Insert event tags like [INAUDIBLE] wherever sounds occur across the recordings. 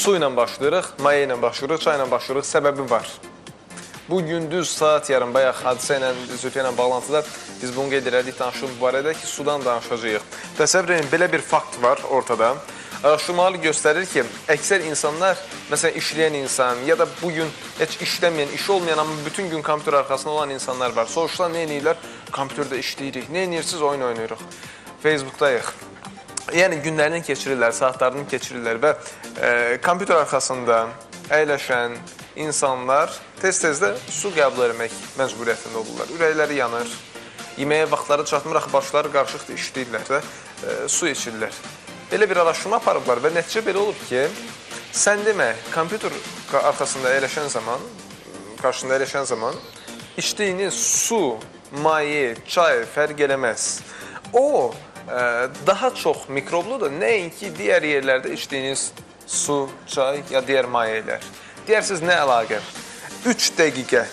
Su ilə başlayırıq, maya ilə başlayırıq, çay ilə başlayırıq. Səbəbi var. Bu gündüz saat yarım bayaq hadisə ilə, Zülfiyə ilə bağlantıda biz bunu qeyd elədik, danışıq bu barədə ki, sudan danışacağıq. Təsəvvür edin, belə bir fakt var ortada. Araşdırmalar göstərir ki, əksər insanlar, məsələn, işləyən insan ya da bu gün heç işləməyən, işi olmayan, amma bütün gün kompüter arxasında olan insanlar var. Soruşlar, nə edirlər? Kompüterdə işləyirik. Nə edirsiniz? Oyun oynayırıq. Facebookdayıq. Yəni günlərini keçirirlər, saatlarını keçirirlər və e, kompüter arxasında əyləşən insanlar tez-tez də su qəbul etmək məcburiyyətində olurlar. Ürəkləri yanır. Yeməyə vaxtları çatmır, axı başları qarışıqdır, işləyirlər də e, su içirlər. Belə bir araşdırma aparıblar və nəticə belə olub ki, sən demə, kompüter arxasında əyləşən zaman, qarşında əyləşən zaman içdiyiniz su, maye, çay fərq eləməz. O ə, daha çox mikrobludur, nəinki digər yerlərdə içdiyiniz su, çay ya digər mayələr. Deyərsiniz nə əlaqə? 3 dəqiqə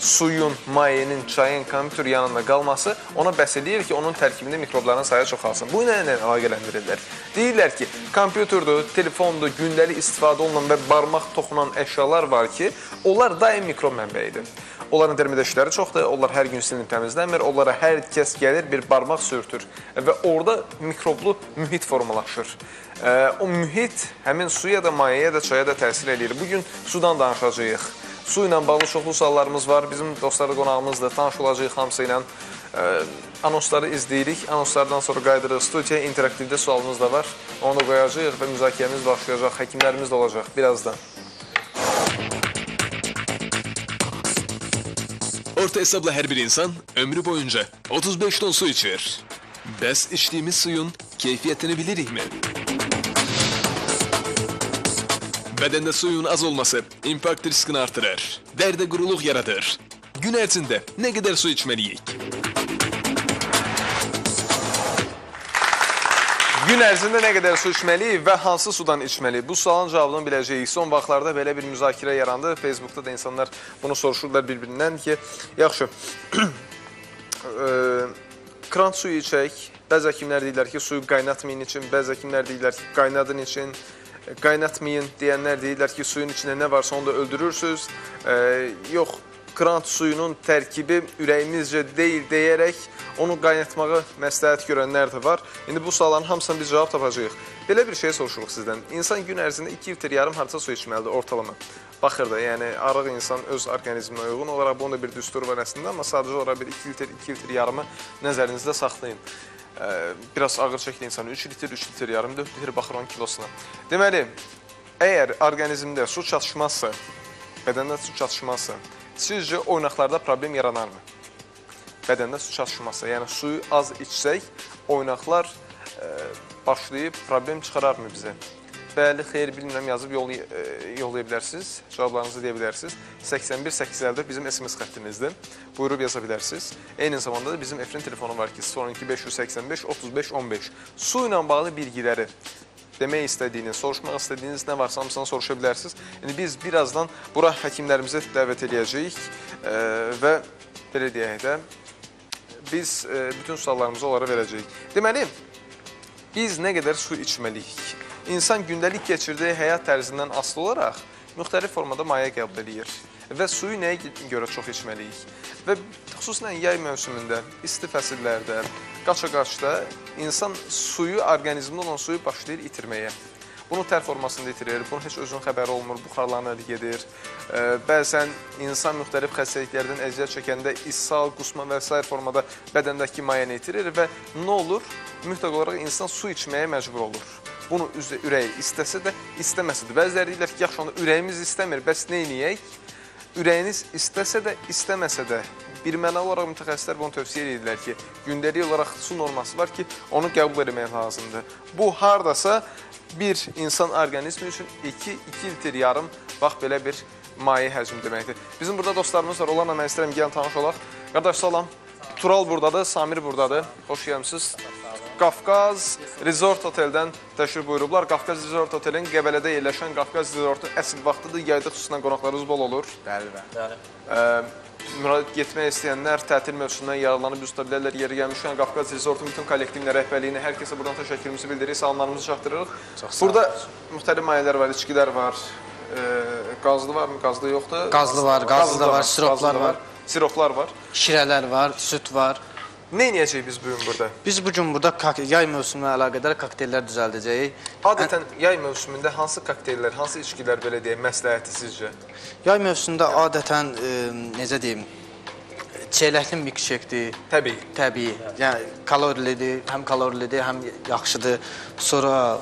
suyun, mayenin, çayın kompüter yanında qalması ona bəs eləyir ki, onun tərkibində mikrobların sayı çoxalsın. Bu ilə nə əlaqələndirirlər? Deyirlər ki, kompüterdir, telefondur, gündəlik istifadə olunan və barmaq toxunan əşyalar var ki, onlar daim mikrob mənbəyidir. Onların termidəşləri çoxdur, onlar hər gün silinib təmizlənmir, onlara hər kəs gəlir, bir barmaq sürtür və orada mikroblu mühit formalaşır. O mühit həmin suya da, mayaya da, çaya da təsir eləyir. Bugün sudan danışacağıq. Su ilə bağlı çoxlu suallarımız var. Bizim dostları qonağımızdır. Tanış olacağıq hamısı ilə. Anonsları izləyirik. Anonslardan sonra qayıdırıq studiyaya. İnteraktivdə sualımız da var. Onu da qoyacağıq və müzakirəmiz başlayacaq. Həkimlərimiz də olacaq birazdan. Orta hesapla her bir insan ömrü boyunca 35 ton su içer. Bəs içtiğimiz suyun keyfiyetini bilirik mi? Bedende suyun az olması infarkt riskini artırır. Derde guruluk yaratır. Gün ərzində ne kadar su içmeliyik? Gün ərzində nə qədər su içməliyik və hansı sudan içməliyik? Bu sualın cavabını biləcəyik. Son vaxtlarda belə bir müzakirə yarandı. Facebookda da insanlar bunu soruşurlar bir-birindən ki, yaxşı, [CLEARS THROAT] e, kran suyu içək. Bəzi həkimlər deyirlər ki, suyu qaynatmayın için, bəzi həkimlər deyirlər ki, qaynadın için, qaynatmayın deyənlər deyirlər ki, suyun içində nə varsa onu da öldürürsüz. E, yox, krant suyunun tərkibi ürəyimizcə deyil deyərək onu qaynatmağı məsləhət görənlər də var. İndi bu sualların hamısına biz cavab tapacağıq. Belə bir şey soruşuruq sizdən. İnsan gün ərzində 2 litr yarım harca su içməlidir ortalama. Baxır da, yəni arıq insan öz orqanizminə uyğun olaraq bunun da bir düsturu var əslində, amma sadəcə olaraq bir 2 litr, 2 litr yarımı nəzərinizdə saxlayın. Biraz ağır çəkli insan 3 litr, 3 litr yarım, 4 litr baxır onun kilosuna. Deməli, əgər orqanizmdə su çatışmazsa, bədəndə su çatışmazsa, Sizcə oynaqlarda problem yaranarmı? Bədəndə su çatışmazsa, yəni suyu az içsək, oynaqlar e, başlayıb problem çıxararmı bizə? Bəli, xeyr, bilmirəm, yazıb yollay e, yollaya bilərsiniz, cavablarınızı deyə bilərsiniz. 81 854 bizim SMS xəttimizdir. Buyurub yaza bilərsiniz. Eyni zamanda da bizim efrin telefonu var ki, 02 585 35 15. Su ilə bağlı bilgiləri demək istədiyiniz, soruşmaq istədiyiniz nə varsa hamısını soruşa bilərsiniz. İndi biz birazdan bura həkimlərimizi dəvət edəcəyik e, və belə deyək də biz e, bütün suallarımızı onlara verəcəyik. Deməli, biz nə qədər su içməliyik? İnsan gündəlik keçirdiyi həyat tərzindən asılı olaraq müxtəlif formada maye qəbul edir və suyu nəyə görə çox içməliyik? Və xüsusən yay mövsümündə, isti fəsillərdə, qaça-qaçda insan suyu, orqanizmdə olan suyu başlayır itirməyə. Bunu tər formasında itirir, bunun heç özünün xəbəri olmur, buxarlanır, gedir. Bəzən insan müxtəlif xəstəliklərdən əziyyət çəkəndə ishal, qusma və s. formada bədəndəki mayəni itirir və nə olur? Mütləq olaraq insan su içməyə məcbur olur. Bunu ürəyi istəsə də, istəməsə də. Bəziləri deyirlər ki, yaxşı onda ürəyimiz istəmir, bəs nə edək? Ürəyiniz istəsə də, istəməsə də birmənalı olaraq mütəxəssislər bunu tövsiyə edirlər ki, gündəlik olaraq su norması var ki, onu qəbul etmək lazımdır. Bu hardasa bir insan orqanizmi üçün 2-2 litr yarım bax belə bir maye həcmi deməkdir. Bizim burada dostlarımız var, onlarla mən istəyirəm gəlin tanış olaq. Qardaş salam. Tural buradadır, Samir buradadır. Xoş gəlmisiniz. Qafqaz Resort Oteldən təşrif buyurublar. Qafqaz Resort Otelin Qəbələdə yerləşən Qafqaz Resortun əsl vaxtıdır. Yayda xüsusən qonaqlarınız bol olur. Bəli, bəli. Müraciət etmək istəyənlər tətil mövsümündən yararlanıb üz tuta bilərlər. Yeri gəlmişkən Qafqaz Resortun bütün kollektivinin rəhbərliyinə hər kəsə buradan təşəkkürümüzü bildiririk, salamlarımızı çatdırırıq. Burada müxtəlif mayələr var, içkilər var. E, qazlı varmı, qazlı yoxdur? Qazlı var, qazlı da var, siroplar qazlı var. Siroplar var. Şirələr var, süd var. Nə edəcəyik biz bu gün burada? Biz bu gün burada yay mövsümünə əlaqədar kokteyllər düzəldəcəyik. Adətən yay mövsümündə hansı kokteyllər, hansı içkilər belə deyək, məsləhəti sizcə? Yay mövsümündə adətən e, necə deyim, çeyləkli milkshake-dir, Təbii. təbii. Yəni kalorilidir, həm kalorilidir, həm yaxşıdır. Sonra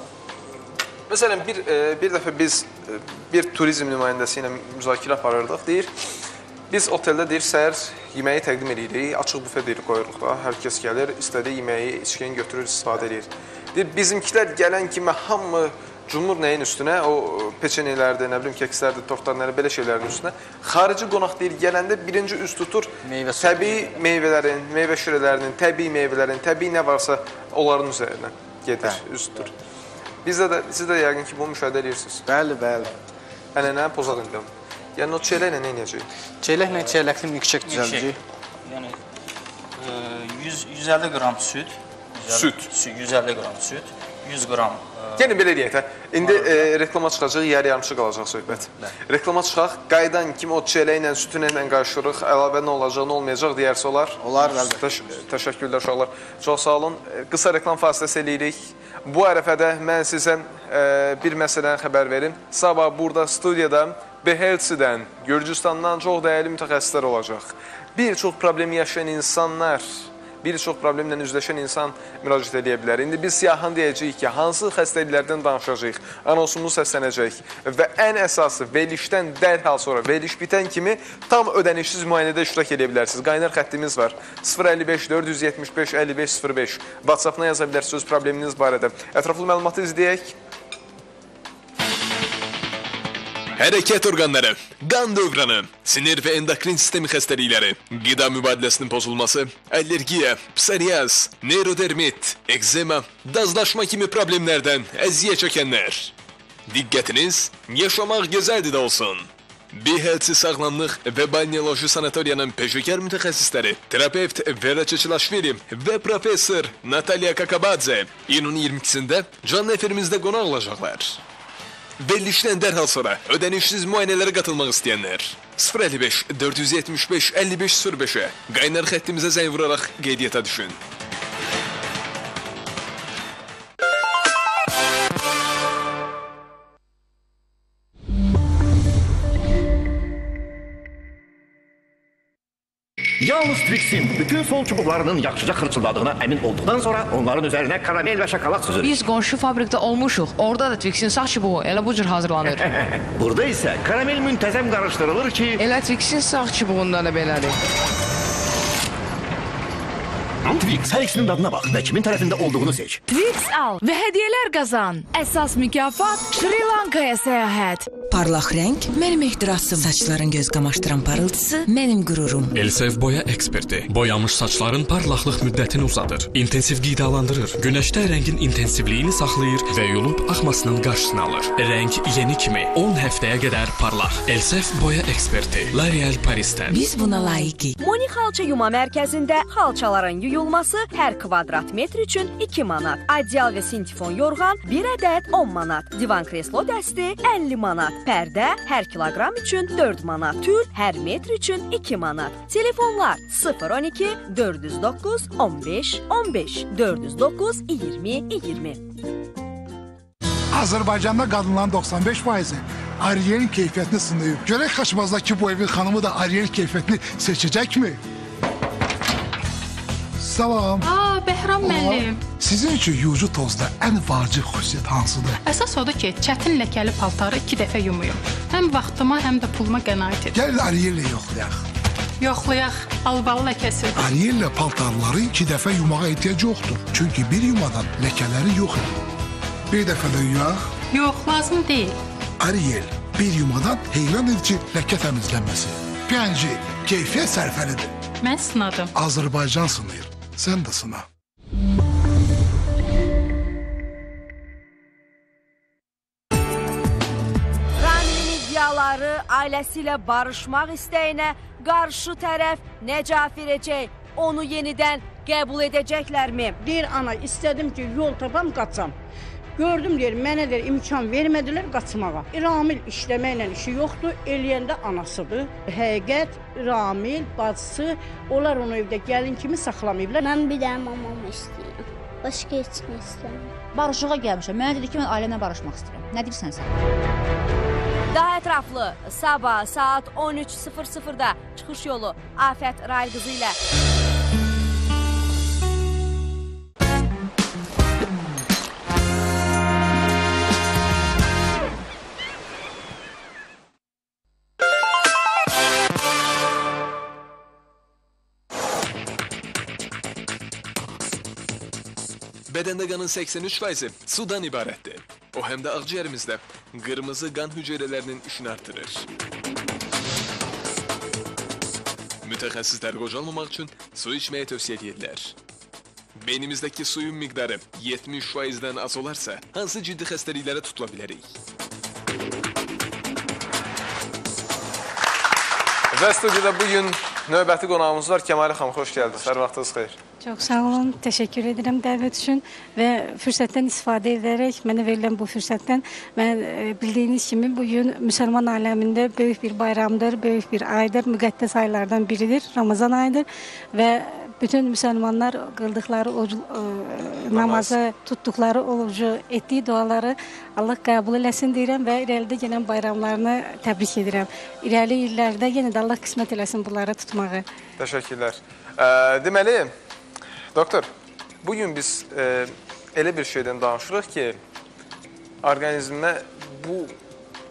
Məsələn, bir e, bir dəfə biz e, bir turizm nümayəndəsi ilə müzakirə aparırdıq. Deyir, biz oteldə deyir səhər yeməyi təqdim edirik, açıq bufet deyir qoyuruq da. Hər kəs gəlir, istədiyi yeməyi, içkini götürür, istifadə edir. Deyir, bizimkilər gələn kimi hamı cumur nəyin üstünə? O peçenyelərdir, nə bilim kekslərdir, tortlardır, belə şeylərin üstünə. Xarici qonaq deyir, gələndə birinci üst tutur Meyvə təbii meyvələrin, meyvə şirələrinin, təbii meyvələrin, təbii nə varsa onların üzərinə gedir, üst tutur. Bizdə də siz də yəqin ki, bunu müşahidə edirsiniz. bəli, bəli. Ənənə pozaq indi. Yəni o çelə ilə nə edəcəyik? Çeyləklə çeyləkli milkshake düzəldəcəyik. Yəni e, 100 150 qram süd, 150 Süd. sü- 150 qram süd, 100 qram e, Yəni belə deyək də. İndi e, reklama çıxacaq, yarı yarımçı qalacaq söhbət. Reklama çıxaq, qaydan kimi o sütünə ilə qarışdırırıq, əlavə nə olacaq, nə olmayacaq deyərsə olar. Olar, əlbəttə. Təş təşəkkürlər uşaqlar. Çox sağ olun. E, Qısa reklam fasiləsi eləyirik. Bu ərəfədə mən sizə e, bir məsələni xəbər verim. Sabah burada studiyada Behelsidən, Gürcüstandan çox dəyərli mütəxəssislər olacaq. Bir çox problemi yaşayan insanlar bir çox problemlə üzləşən insan müraciət edə bilər. İndi biz siyahın deyəcəyik ki, hansı xəstəliklərdən danışacağıq, anonsumuz səslənəcək və ən əsası verilişdən dərhal sonra veriliş bitən kimi tam ödənişsiz müayinədə iştirak edə bilərsiniz. Qaynar xəttimiz var. 055 475 55 05. WhatsApp-na yaza bilərsiniz öz probleminiz barədə. Ətraflı məlumatı izləyək. Hərəkət orqanları, qan dövranı, sinir və endokrin sistemi xəstəlikləri, qida mübadiləsinin pozulması, allergiya, psoriaz, neyrodermit, ekzema, dazlaşma kimi problemlərdən əziyyət çəkənlər. Diqqətiniz, yaşamaq gözəldir də olsun. Bihelsi sağlamlıq və balneoloji sanatoriyanın peşəkar mütəxəssisləri, terapevt Vera Çeçilaşvili və professor Natalya Kakabadze iyunun 22-sində canlı efirimizdə qonaq olacaqlar. Verilişdən dərhal sonra. Ödənişsiz müayinələrə qatılmaq istəyənlər 055 475 55 05-ə qaynar xəttimizə zəng vuraraq qeydiyyata düşün. Yalnız Twix'in bütün sol çubuklarının yaxşıca xırçıldadığına əmin olduqdan sonra onların üzərinə karamel və şokolad süzür. Biz qonşu fabrikdə olmuşuq. Orada da Twixin sağ çubuğu elə bu cür hazırlanır. [LAUGHS] Burada isə karamel müntəzəm qarışdırılır ki, elə Twixin sağ çubuğunda da belədir. Twix hər ikisinin dadına bax və kimin tərəfində olduğunu seç. Twix al və hədiyyələr qazan. Əsas mükafat Şri Lankaya səyahət. Parlaq rəng mənim ehtirasım. Saçların göz qamaşdıran parıltısı mənim qürurum. Elsev boya eksperti boyamış saçların parlaqlıq müddətini uzadır, intensiv qidalandırır, günəşdə rəngin intensivliyini saxlayır və yulub axmasının qarşısını alır. Rəng yeni kimi 10 həftəyə qədər parlaq. Elsev boya eksperti L'Oreal Parisdən. Biz buna layiqik. Moni xalça yuma mərkəzində xalçaların yuyulması hər kvadrat metr üçün 2 manat. Adyal və sintifon yorğan 1 ədəd 10 manat. Divan kreslo dəsti 50 manat. Pərdə hər kiloqram üçün 4 manat. Tül hər metr üçün 2 manat. Telefonlar 012 409 15 15 409 20 20. Azərbaycanda qadınların 95 faizi Ariel'in keyfiyyətini sınayıb. Görək xaçmazdakı bu evin xanımı da Ariel keyfiyyətini seçəcəkmi? Salam. Aa, Bəhram müəllim. Sizin üçün yucu tozda ən vacib xüsusiyyət hansıdır? Əsas odur ki, çətin ləkəli paltarı 2 dəfə yumuyum. Həm vaxtıma, həm də puluma qənaət edir. Gəlin Ariel'lə yoxlayaq. Yoxlayaq, albalı ləkəsi. Ariel'lə paltarları iki dəfə yumağa ehtiyac yoxdur. Çünki bir yumadan ləkələri yox edir. Bir dəfə də yuyaq. Yox, lazım deyil. Ariel, bir yumadan heyran edici ləkə təmizlənməsi. P&G, keyfiyyət sərfəlidir. Mən sınadım. Azərbaycan sınayır. Sen de Suna. Rami Miqyaları ailəsi ilə barışmaq istəyinə qarşı tərəf necə afirəcək? Onu yenidən qəbul edəcəklərmi? Deyir ana, istədim ki, yol tapam, qaçam. Gördüm deyir, mənə də imkan vermədilər qaçmağa. Ramil işləməklə işi yoxdur, eləyəndə anasıdır. Həqiqət Ramil bacısı, onlar onu evdə gəlin kimi saxlamayıblar. Mən bir dənə mamamı istəyirəm. Başqa heç nə istəmirəm. Barışığa gəlmişəm. Mənə dedi ki, mən ailəmlə barışmaq istəyirəm. Nə deyirsən sən? Daha ətraflı sabah saat 13:00-da çıxış yolu Afət Rail qızı ilə Bədəndə qanın 83%-i sudan ibarətdir. O həm də ağciyərimizdə qırmızı qan hüceyrələrinin işini artırır. Mütəxəssislər qocalmamaq üçün su içməyi tövsiyə edirlər. Beynimizdəki suyun miqdarı 70%-dən az olarsa, hansı ciddi xəstəliklərə tutula bilərik? Və studiyada bugün növbəti qonağımız var. Kəmalə xanım, xoş gəldiniz. Hər vaxtınız xeyir. Çox sağ olun, təşəkkür edirəm dəvət üçün və fürsətdən istifadə edərək mənə verilən bu fürsətdən mən e, bildiyiniz kimi bu gün müsəlman aləmində böyük bir bayramdır, böyük bir aydır, müqəddəs aylardan biridir, Ramazan ayıdır və bütün müsəlmanlar qıldıqları o namazı, tutduqları orucu, etdiyi duaları Allah qəbul eləsin deyirəm və irəlidə gələn bayramlarını təbrik edirəm. İrəli illərdə yenə də Allah qismət eləsin bunları tutmağı. Təşəkkürlər. Ə, deməli, doktor, bugün biz ə, elə bir şeydən danışırıq ki, orqanizmə bu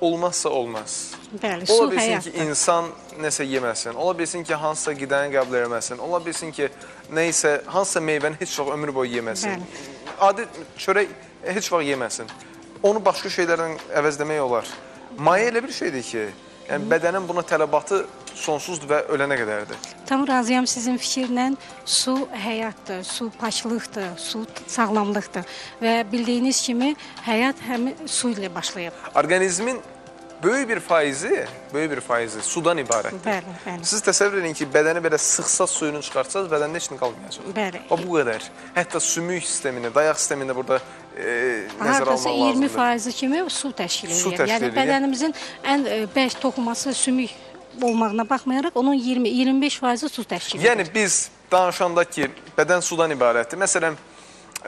olmazsa olmaz. Bəli, Ola bilsin həyatdır. ki, insan nəsə yeməsin, ola bilsin ki, hansısa qidəni qəbul etməsin, ola bilsin ki, nə isə hansısa meyvəni heç vaxt ömür boyu yeməsin. Bəli. Adi çörək heç vaxt yeməsin. Onu başqa şeylərdən əvəzləmək olar. Maye elə bir şeydir ki, yəni bədənin buna tələbatı sonsuzdur və ölənə qədərdir. Tam razıyam sizin fikirlə. Su həyatdır, su paçlıqdır, su sağlamlıqdır və bildiyiniz kimi həyat həm su ilə başlayır. Orqanizmin böyük bir faizi, böyük bir faizi sudan ibarətdir. Bəli, bəli. Siz təsəvvür edin ki, bədəni belə sıxsa suyunu çıxartsaz, bədəndə heç nə qalmayacaq. Bəli. O bu qədər. Hətta sümük sistemini, dayaq sistemini də burada e, nəzərə almaq 20 lazımdır. faizi kimi su təşkil edir. Su təşkil yəni edir. bədənimizin ən e, bərk toxuması sümük olmağına baxmayaraq onun 20-25 faizi su təşkil edir. Yəni biz danışanda ki, bədən sudan ibarətdir. Məsələn,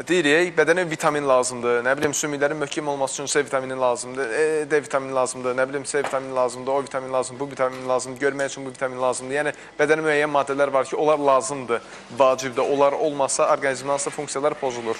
deyirik, bədənə vitamin lazımdır. Nə bilim, sümüklərin möhkəm olması üçün C vitamini lazımdır, E, D vitamini lazımdır, nə bilim, C vitamini lazımdır, O vitamini lazımdır, bu vitamin lazımdır, görmək üçün bu vitamin lazımdır. Yəni bədənə müəyyən maddələr var ki, onlar lazımdır, vacibdir. Onlar olmasa orqanizmin hansısa funksiyalar pozulur.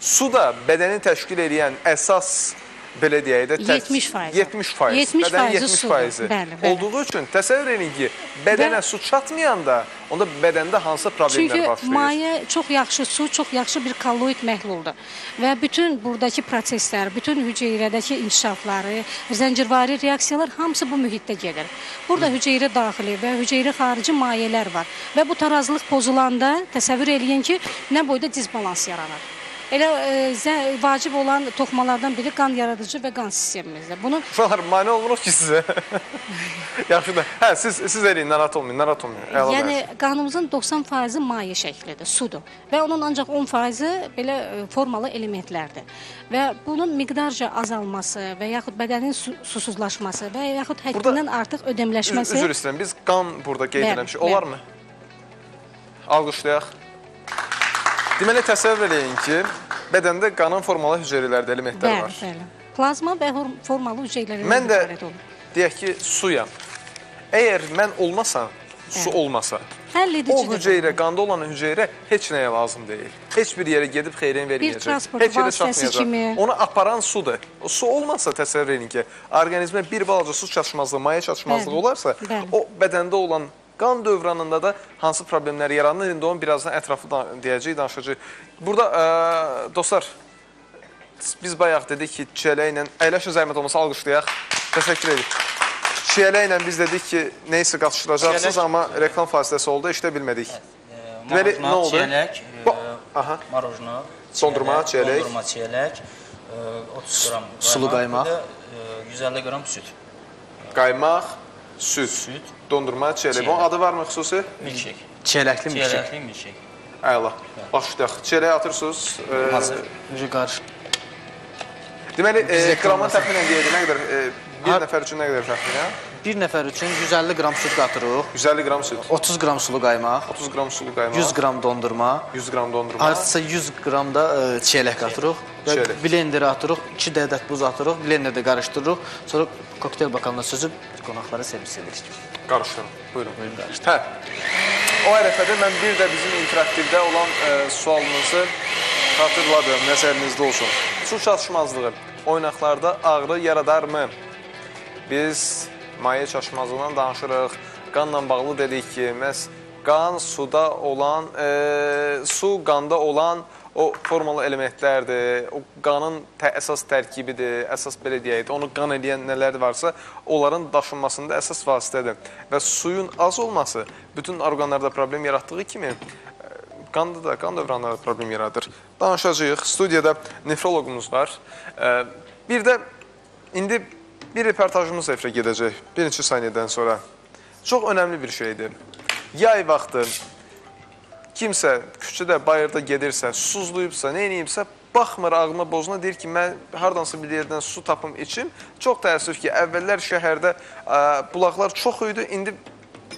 Su da bədəni təşkil edən əsas belə deyək də tə- 70 faiz. 70 faiz. 70 Bədənin faizi 70 sudur. faizi. Bəli, bəli. Olduğu üçün təsəvvür edin ki, bədənə su çatmayanda onda bədəndə hansı problemlər Çünki başlayır? maye çox yaxşı su, çox yaxşı bir kolloid məhluldur. Və bütün burdakı proseslər, bütün hüceyrədəki inkişafları, zəncirvari reaksiyalar hamısı bu mühitdə gedir. Burada hüceyrə daxili və hüceyrə xarici mayələr var. Və bu tarazlıq pozulanda təsəvvür eləyin ki, nə boyda disbalans yaranır. Elə e, vacib olan toxumalardan biri qan yaradıcı və qan sistemimizdir. Bunun Uşaqlar mane olmuruq ki sizə. [LAUGHS] Yaxşıdır. Hə, siz siz eləyin, narahat olmayın, narahat olmayın. Əla Yəni yəni, qanımızın 90% maye şəklidir, sudur və onun ancaq 10% belə e, formalı elementlərdir. Və bunun miqdarca azalması və yaxud bədənin su susuzlaşması və yaxud həddindən artıq ödəmləşməsi üzr istəyirəm. Biz qan burada qeyd Bəli, eləmişik. Olarmı? Alqışlayaq. Deməli təsəvvür edin ki, bədəndə qanın formalı hüceyrələrdə elementlər Bəli, var. bəli. Plazma və formalı hüceyrələrdən Mən də deyək ki, suyam. Əgər mən olmasam, su Bəli. olmasa, o hüceyrə, qanda olan hüceyrə heç nəyə lazım deyil. Heç bir yerə gedib xeyrin verməyəcək. transport heç yerə vasitəsi kimi. Onu aparan sudur. Su olmasa təsəvvür edin ki, orqanizmə bir balaca su çatışmazlığı, maye çatışmazlığı Bəli, olarsa, bəli. o bədəndə olan qan dövranında da hansı problemlər yaranır, indi onu birazdan ətraflı da deyəcəyik, danışacağıq. Burada ə, dostlar, biz bayaq dedik ki, çiyələklə, əyləşin zəhmət olmasa alqışlayaq. Təşəkkür edirik. Çiyələklə biz dedik ki, neysə qatışdıracaqsınız, Çiyələk- amma reklam fasiləsi oldu, işdə bilmədik. Deməli, nə oldu? Çiyələk, e, Aha. marojna, Dondurma, çiyələk. Dondurma, çiyələk, e, 30 qram Sulu qaymaq. də, e, 150 qram süd. E, qaymaq, süd, Süd. dondurma. Bunun adı varmı xüsusi? Milkshake. Çeyrəkli milkshake. Çeyrəkli milkshake. Əla. Başlayaq. Çeyrək atırsınız. E, Hazır. Necə qarış. Deməli, e, qramın təxminən deyək, nə qədər e, bir nəfər üçün nə qədər təxminən? Bir nəfər üçün 150 qram süd qatırıq. 150 qram süd, 30 qram sulu qaymaq, 30 qram sulu qaymaq, 100 qram dondurma, 100 qram dondurma. Artısa 100 qram da e, çiyələk qatırıq və Çiyələk. blenderə atırıq, 2 ədəd buz atırıq, blenderdə qarışdırırıq. Sonra kokteyl bakalına süzüb qonaqlara servis edirik. Qarışdırın. Buyurun. Buyurun qarışdırın. Hə. O ərəfədə mən bir də bizim interaktivdə olan e, sualınızı xatırladım, nəzərinizdə olsun. Su çatışmazlığı oynaqlarda ağrı yaradarmı? Biz maye çatışmazlığından danışırıq. Qanla bağlı dedik ki, məhz qan suda olan, e, su qanda olan o formalı elementlərdir. O qanın tə əsas tərkibidir, əsas belə deyək, onu qan edən nələr varsa, onların daşınmasında əsas vasitədir. Və suyun az olması bütün orqanlarda problem yaratdığı kimi e, qanda da, qan dövranlarda problem yaradır. Danışacağıq. Studiyada nefroloqumuz var. E, Bir də indi bir reportajımız efirə gedəcək bir neçə saniyədən sonra. Çox önəmli bir şeydir. Yay vaxtı kimsə küçədə, bayırda gedirsə, susuzluyubsa, nə edibsə, baxmır ağlına bozuna deyir ki, mən hardansa bir yerdən su tapım içim. Çox təəssüf ki, əvvəllər şəhərdə ə, bulaqlar çox idi, indi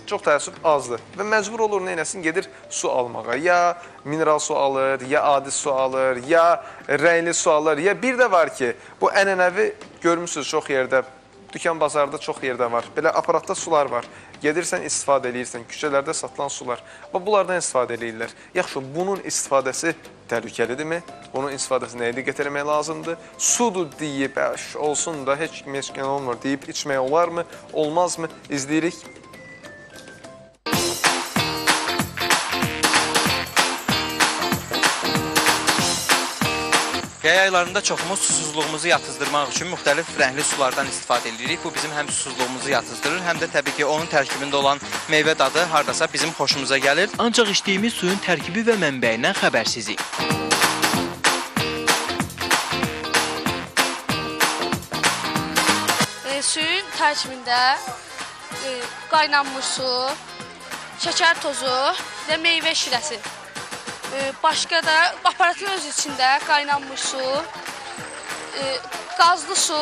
çox təəssüf azdır. Və məcbur olur nə eləsin, gedir su almağa. Ya mineral su alır, ya adi su alır, ya rəngli su alır. Ya bir də var ki, bu ənənəvi görmüsünüz çox yerdə Dükan bazarda çox yerdə var. Belə aparatda sular var. Gedirsən, istifadə eləyirsən. Küçələrdə satılan sular. Və bunlardan istifadə eləyirlər. Yaxşı, bunun istifadəsi təhlükəlidirmi? Bunun istifadəsi nəyə diqqət etmək lazımdır? Sudur deyib, olsun da heç kim olmur deyib içmək olarmı? Olmazmı? İzləyirik. Yay aylarında çoxumuz susuzluğumuzu yatızdırmaq üçün müxtəlif rəngli sulardan istifadə edirik. Bu bizim həm susuzluğumuzu yatızdırır, həm də təbii ki, onun tərkibində olan meyvə dadı hardasa bizim xoşumuza gəlir. Ancaq içdiyimiz suyun tərkibi və mənbəyindən xəbərsizik. E, suyun tərkibində e, qaynanmış su, şəkər tozu və meyvə şirəsi. E, başqa da aparatın öz içində qaynanmış su, e, qazlı su,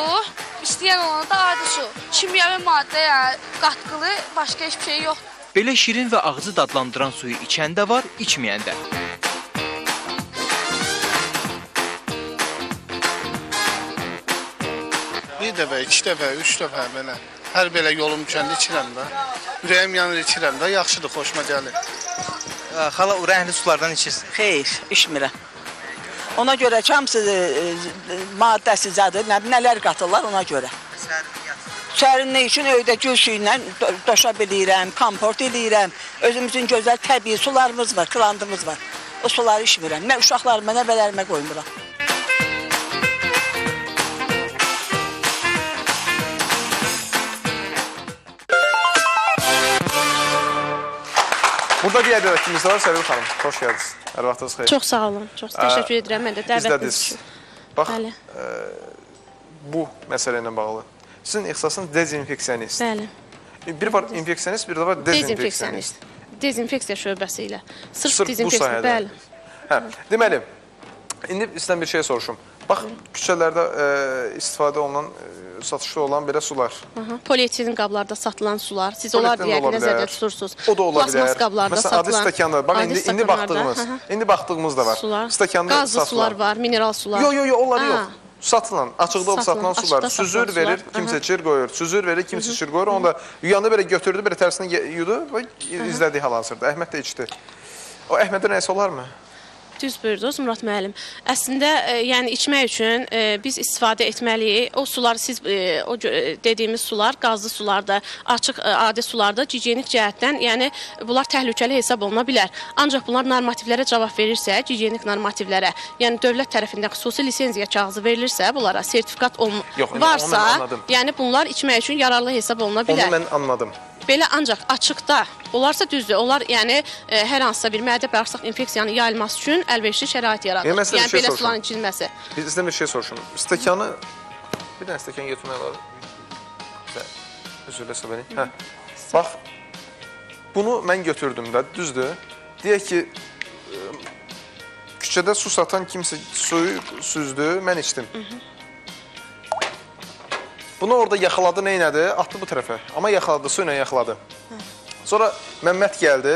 istəyən olana da adi su. Kimyəvi maddə, yəni qatqılı, başqa heç bir şey yoxdur. Belə şirin və ağzı dadlandıran suyu içən də var, içməyən də. Bir dəfə, iki dəfə, üç dəfə belə. Hər belə yolum düşəndə içirəm də. Ürəyim yanır içirəm də, yaxşıdır, xoşuma gəlir. Xala o rəngli sulardan içirsən? Xeyr, içmirəm. Ona görə ki, hamısı e, e, maddəsi zadır, nə, nələr qatırlar ona görə. Sərinlik üçün öydə gül suyu ilə do- doşa bilirəm, komport eləyirəm. Özümüzün gözəl təbii sularımız var, klandımız var. O suları içmirəm. Nə uşaqlarıma, nə bələrimə qoymuram. Burada digər də var, Sevil xanım. Xoş gəldiniz. Hər vaxtınız xeyir. Çox sağ olun. Çox təşəkkür edirəm mən də dəvətiniz üçün. Bax, Bəli. e, bu məsələ ilə bağlı. Sizin ixtisasınız dezinfeksionist. Bəli. Bir var infeksionist, bir də var dezinfeksionist. Dezinfeksiya şöbəsi ilə. Sırf, Sırf dezinfeksiya. Bəli. Hə, deməli, indi sizdən bir şey soruşum. Bax, küçələrdə e, istifadə olunan, e, satışda olan belə sular. Aha. Polietilen qablarda satılan sular. Siz onlar deyə ola bilər. nəzərdə tutursunuz. O da ola bilər. Plasmas qablarda Məsələn, adi satılan. stəkanlar. Bax, adi indi, indi baxdığımız, aha. indi baxdığımız da var. Sular. Stəkanda Qazlı satılan. sular var, mineral sular. Yo, yo, yo, onları yox. Satılan, açıqda olub Satılan, sular. Süzür satılan verir, sular. kimsə içir qoyur. Süzür verir, kimsə içir qoyur. Onu da yuyanda belə götürdü, belə tərsinə ye- yudu və izlədiyi hal-hazırda. Əhməd də içdi. O Əhməddə nəsə olarmı? Düz buyurdunuz Murat müəllim. Əslində, e, yəni içmək üçün e, biz istifadə etməliyik. O sular siz e, o e, dediyimiz sular, qazlı sularda, açıq e, adi sularda gigiyenik cəhətdən, yəni bunlar təhlükəli hesab oluna bilər. Ancaq bunlar normativlərə cavab verirsə, gigiyenik normativlərə, yəni dövlət tərəfindən xüsusi lisenziya kağızı verilirsə, bunlara sertifikat Yox, onu- onu varsa, mən anladım. yəni bunlar içmək üçün yararlı hesab oluna Onu bilər. mən anladım. Belə ancaq açıqda olarsa düzdür. Onlar yəni e, hər hansısa bir mədə bağırsaq infeksiyanın yayılması üçün əlverişli şərait yaradır. Yəni, yəni şey belə suların içilməsi. Biz sizdən bir şey soruşum. Stəkanı bir dənə stəkan götürmək olar. Diləsə məni. Hə. Bax. Bunu mən götürdüm də, düzdür? Deyək ki, ə, küçədə su satan kimsə suyu süzdü, mən içdim. Bunu orada yaxaladı, nə elədi? Atdı bu tərəfə. Amma yaxaladı, su ilə yaxaladı. Sonra Məmməd gəldi.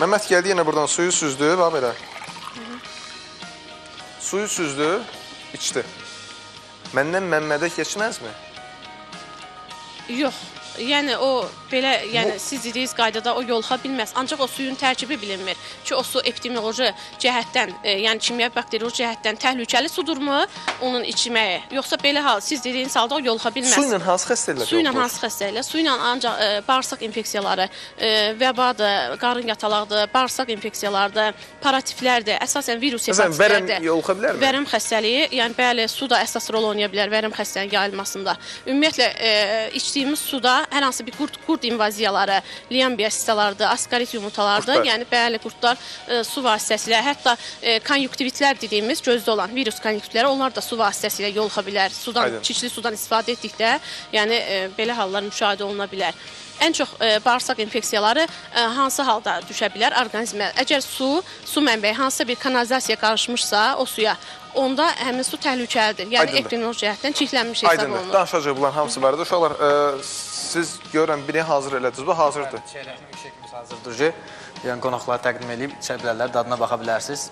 Məmməd gəldi yenə buradan suyu süzdü, bax belə. Suyu süzdü, içdi. Məndən Məmmədə keçməzmi? Yox. Yəni o belə, yəni siz dediyiniz qaydada o yoluxa bilməz. Ancaq o suyun tərkibi bilinmir ki, o su epidemioloji cəhətdən, e, yəni kimya bakterioloji cəhətdən təhlükəli sudurmu onun içməyi? Yoxsa belə hal siz dediyiniz halda o yoluxa bilməz. Su ilə hansı xəstəliklər Su ilə hansı xəstəliklər? Su ilə ancaq e, bağırsaq infeksiyaları, e, vəbadır, qarın yatalaqdır, bağırsaq infeksiyalarıdır, paratiflərdir, əsasən virus Məsələn, vərəm yoluxa bilərmi? Vərəm xəstəliyi, yəni bəli, su da əsas rol oynaya bilər vərəm xəstəliyinin yayılmasında. Ümumiyyətlə e, içdiyimiz suda hər hansı bir qurd qurd invaziyaları, liambiya sistalardır, askarit yumurtalardır. Qurdlar. Yəni bəli, qurdlar e, su vasitəsilə, hətta e, konjuktivitlər dediyimiz gözdə olan virus konjuktivləri, onlar da su vasitəsilə yoluxa bilər. Sudan, Aydın. çirkli sudan istifadə etdikdə, yəni e, belə hallar müşahidə oluna bilər. Ən çox e, bağırsaq infeksiyaları e, hansı halda düşə bilər orqanizmə? Əgər su, su mənbəyi hansısa bir kanalizasiya qarışmışsa o suya, onda həmin su təhlükəlidir. Yəni Aydındır. epidemioloji cəhətdən çirklənmiş hesab Aydındır. olunur. Danışacaq bunların hamısı barədə. Uşaqlar, ə, siz görürəm biri hazır elədiniz. Bu hazırdır. Çeyrəkli milkshake-imiz hazırdır ki, yəni qonaqlara təqdim edib içə bilərlər, dadına baxa bilərsiniz.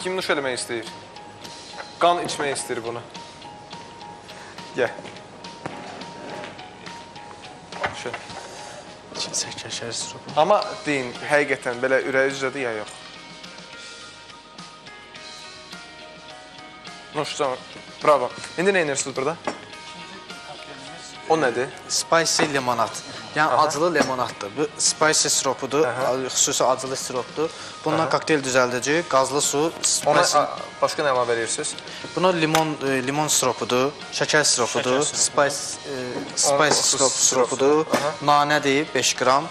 Kim nuş eləmək istəyir? Qan içmək istəyir bunu. Gəl. Şöyle. Kimsə şəkər siropu. Amma deyin, həqiqətən belə ürəyi üzrədir ya yox? Nuş. Bravo. İndi nə edirsiniz burada? O nədir? Spicy limonad. Yəni Aha. acılı limonaddır. Bu spicy siropudur, xüsusi acılı siropdur. Bundan Aha. kokteyl düzəldəcək, qazlı su, Ona spicy. a, başqa nə əlavə verirsiniz? Buna limon e, limon siropudur, şəkər siropudur, Şəkər siropu. spice e, Onun sirop siropudur, siropu. Aha. nanədir 5 qram.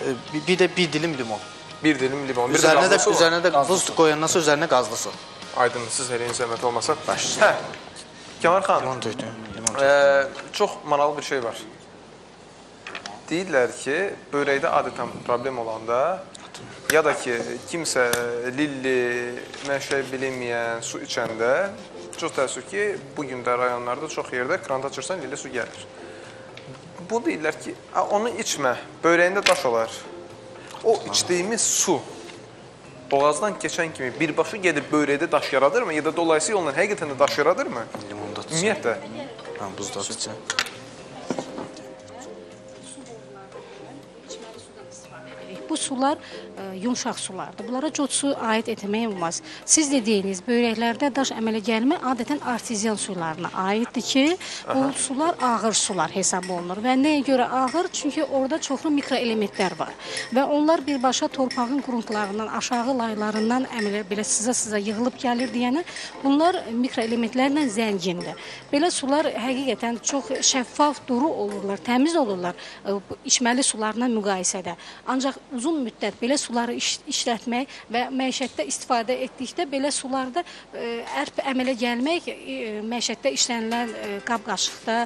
e, Bir, də 1 dilim limon. Bir dilim limon. Bir Üzərinə də var. üzərinə də buz qoyandan sonra üzərinə qazlı su. Aydın, siz eləyin zəhmət olmasa. Hə. Kəmal xan. Limon limon. Ə, çox maraqlı bir şey var. Deyirlər ki, börəkdə adətən problem olanda ya da ki, kimsə lilli, məşə bilinməyən su içəndə çox təəssüf ki, bu gün də rayonlarda çox yerdə kranda açırsan lilli su gəlir. Bu deyirlər ki, "A, onu içmə, börəyində daş olar. O içdiyimiz su boğazdan keçən kimi birbaşa gedib börəkdə daş yaradırmı ya da dolayısıyla yolla həqiqətən də daş yaradırmı? Limonda Ümumiyyətlə. Hə, buzda Bu sular ə, yumşaq sulardır. Bunlara cod su aid etmək olmaz. Siz dediyiniz börəklərdə daş əmələ gəlmə adətən artezian sularına aiddir ki, bu Aha. sular ağır sular hesab olunur və nəyə görə ağır? Çünki orada çoxlu mikroelementlər var və onlar birbaşa torpağın qruntlarından, aşağı laylarından əmələ belə sıza-sıza yığılıb gəlir deyənə bunlar mikroelementlərlə zəngindir. Belə sular həqiqətən çox şəffaf, duru olurlar, təmiz olurlar bu içməli sularla müqayisədə. Ancaq uzun müddət belə suları iş, işlətmək və məişətdə istifadə etdikdə belə sularda ə, ərp əmələ gəlmək ə, məişətdə işlənilən ə, qab-qaşıqda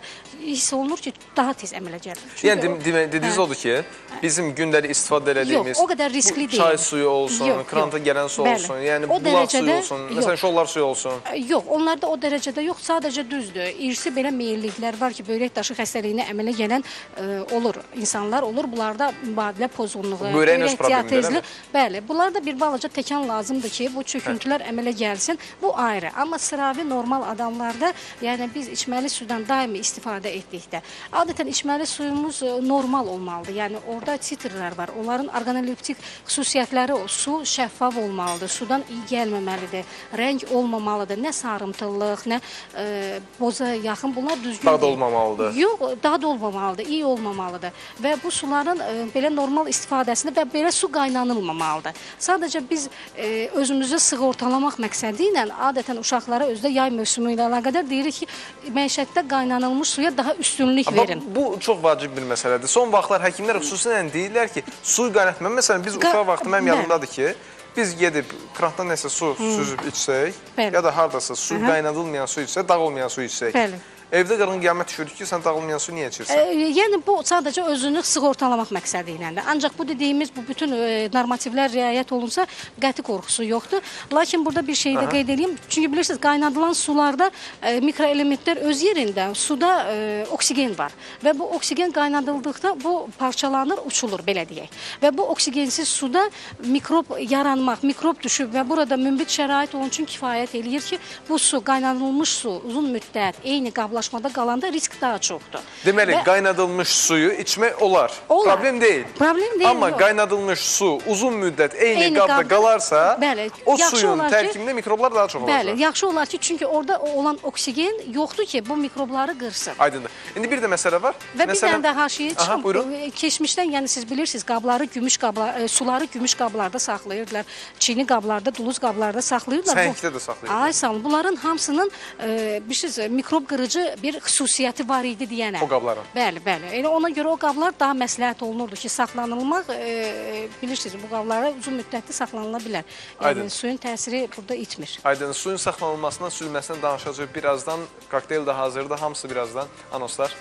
hiss olunur ki, daha tez əmələ gəlir. Çünki Yəni demə- dediniz Hə. odur ki, bizim gündəlik istifadə elədiyimiz Yox, o qədər riskli deyil. Çay suyu olsun, Yox, kranta yox. gələn su Bəli. olsun, yəni O bulaq suyu dərəcədə olsun, yox. məsələn şollar suyu olsun. Yox, onlarda o dərəcədə yox, sadəcə düzdür. İrsi belə meyilliklər var ki, böyrək daşı xəstəliyinə əmələ gələn ə, olur. İnsanlar olur. Bunlarda mübadilə pozğunluğu, Böyrək problemidir? Bəli, bunlarda bir balaca təkan lazımdır ki, bu çöküntülər əmələ gəlsin. Bu ayrı. Amma sıravi normal adamlarda, yəni biz içməli sudan daimi istifadə etdikdə, adətən içməli suyumuz ə, normal olmalıdır. Yəni orada titrlər var. Onların orqanoleptik xüsusiyyətləri o. Su şəffaf olmalıdır. Sudan iyi gəlməməlidir. Rəng olmamalıdır. Nə sarımtıllıq, nə ə, boza yaxın bunlar düzgün Dad olmamalıdır. Yox, dad olmamalıdır, iyi olmamalıdır və bu suların ə, belə normal istifadəsində və belə su qaynanılmamalıdır. Sadəcə biz ə, özümüzü sığortalamaq məqsədi ilə adətən uşaqlara özdə yay mövsümü ilə əlaqədar deyirik ki, məişətdə qaynanılmış suya daha üstünlük Amma verin. bu çox vacib bir məsələdir. Son vaxtlar həkimlər xüsusilə deyirlər ki, suyu qaynatma. Məsələn, biz uşaq vaxtı mənim Bəli. yadımdadır ki, biz gedib krantdan nəsə su Hı. süzüb içsək, Bəli. ya da hardasa su Aha. qaynadılmayan su içsək, dağ olmayan su içsək. Bəli. Evdə qırğın qiyamət düşürdük ki, sən dağılmayan su niyə E, içirsən? yəni bu sadəcə özünü sığortalamaq məqsədi iləndir. Ancaq bu dediyimiz bu bütün e, normativlər riayət olunsa qəti qorxusu yoxdur. Lakin burada bir şey də qeyd edeyim. Çünki bilirsiniz qaynadılan sularda e, mikroelementlər öz yerində, suda e, oksigen var və bu oksigen qaynadıldıqda bu parçalanır, uçulur belə deyək. Və bu oksigensiz suda mikrob yaranmaq, mikrob düşüb və burada münbit şərait onun üçün kifayət eləyir ki, bu su qaynadılmış su uzun müddət eyni qablaşmada qalanda risk daha çoxdur. Deməli, Və- qaynadılmış suyu içmək olar. Olar. Problem deyil. Problem deyil, Amma yox. qaynadılmış su uzun müddət eyni, Eyni qabda qabda- qalarsa, Bəli, o suyun tərkibində mikroblar daha çox olacaq. Bəli, yaxşı olar ki, çünki orada olan oksigen yoxdur ki, bu mikrobları qırsın. Aydındır. İndi bir də məsələ var. Və bir məsələ... dənə də haşiyə Aha, çıxım. buyurun. E, Keçmişdən, yəni siz bilirsiniz, qabları gümüş qablar, e, suları gümüş qablarda saxlayırdılar. Çini qablarda, duluz qablarda saxlayırdılar. Səngdə də saxlayırdılar. Ay sağ olun. Bunların hamısının e, bir şey mikrob qırıcı bir xüsusiyyəti var idi deyənə. O qabların. Bəli, bəli. Elə ona görə o qablar daha məsləhət olunurdu ki, saxlanılmaq e, bilirsiniz, bu qablara uzun müddətli saxlanıla bilər. Aydın. Yəni suyun təsiri burada itmir. Aydın, suyun saxlanılmasından, sürülməsindən danışacaq birazdan. Kokteyl də hazırdır, hamısı birazdan. Anonslar.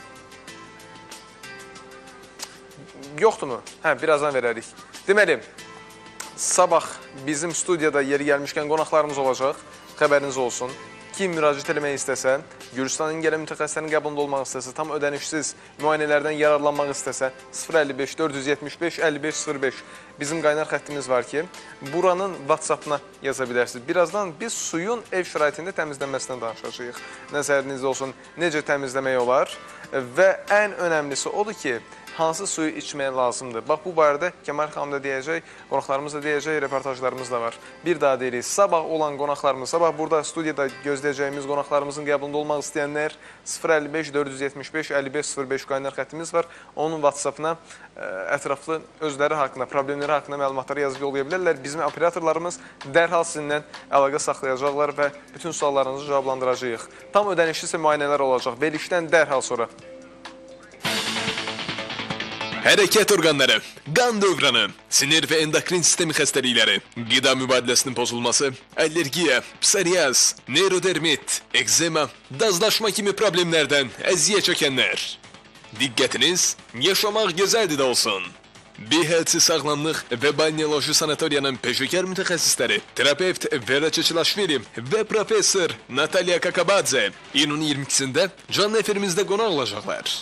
Yoxdurmu? Hə, birazdan verərik. Deməli, sabah bizim studiyada yeri gəlmişkən qonaqlarımız olacaq. Xəbəriniz olsun. Kim müraciət eləmək istəsə, Gürcistanın gələn mütəxəssislərin qəbulunda olmaq istəsə, tam ödənişsiz müayinələrdən yararlanmaq istəsə, 055 475 55 05 bizim qaynar xəttimiz var ki, buranın WhatsApp-ına yaza bilərsiniz. Birazdan biz suyun ev şəraitində təmizlənməsindən danışacağıq. Nəzərinizdə olsun, necə təmizləmək olar və ən önəmlisi odur ki, hansı suyu içmək lazımdır. Bax bu barədə Kəmal xanım da deyəcək, qonaqlarımız da deyəcək, reportajlarımız da var. Bir daha deyirik, sabah olan qonaqlarımız, sabah burada studiyada gözləyəcəyimiz qonaqlarımızın qəbulunda olmaq istəyənlər 055 475 5505 qaynar xəttimiz var. Onun WhatsApp-ına ə, ətraflı özləri haqqında, problemləri haqqında məlumatları yazıb yollaya bilərlər. Bizim operatorlarımız dərhal sizinlə əlaqə saxlayacaqlar və bütün suallarınızı cavablandıracağıq. Tam ödənişli isə müayinələr olacaq. Verilişdən dərhal sonra. Hərəkət orqanları, qan dövranı, sinir və endokrin sistemi xəstəlikləri, qida mübadiləsinin pozulması, allergiya, psoriaz, neyrodermit, ekzema, dazlaşma kimi problemlərdən əziyyət çəkənlər. Diqqətiniz yaşamaq gözəldir də olsun. BHC Sağlamlıq və Balneoloji Sanatoriyanın peşəkar mütəxəssisləri terapevt Vera Çeçilaşvili və professor Natalya Kakabadze iyunun 22-sində canlı efirimizdə qonaq olacaqlar.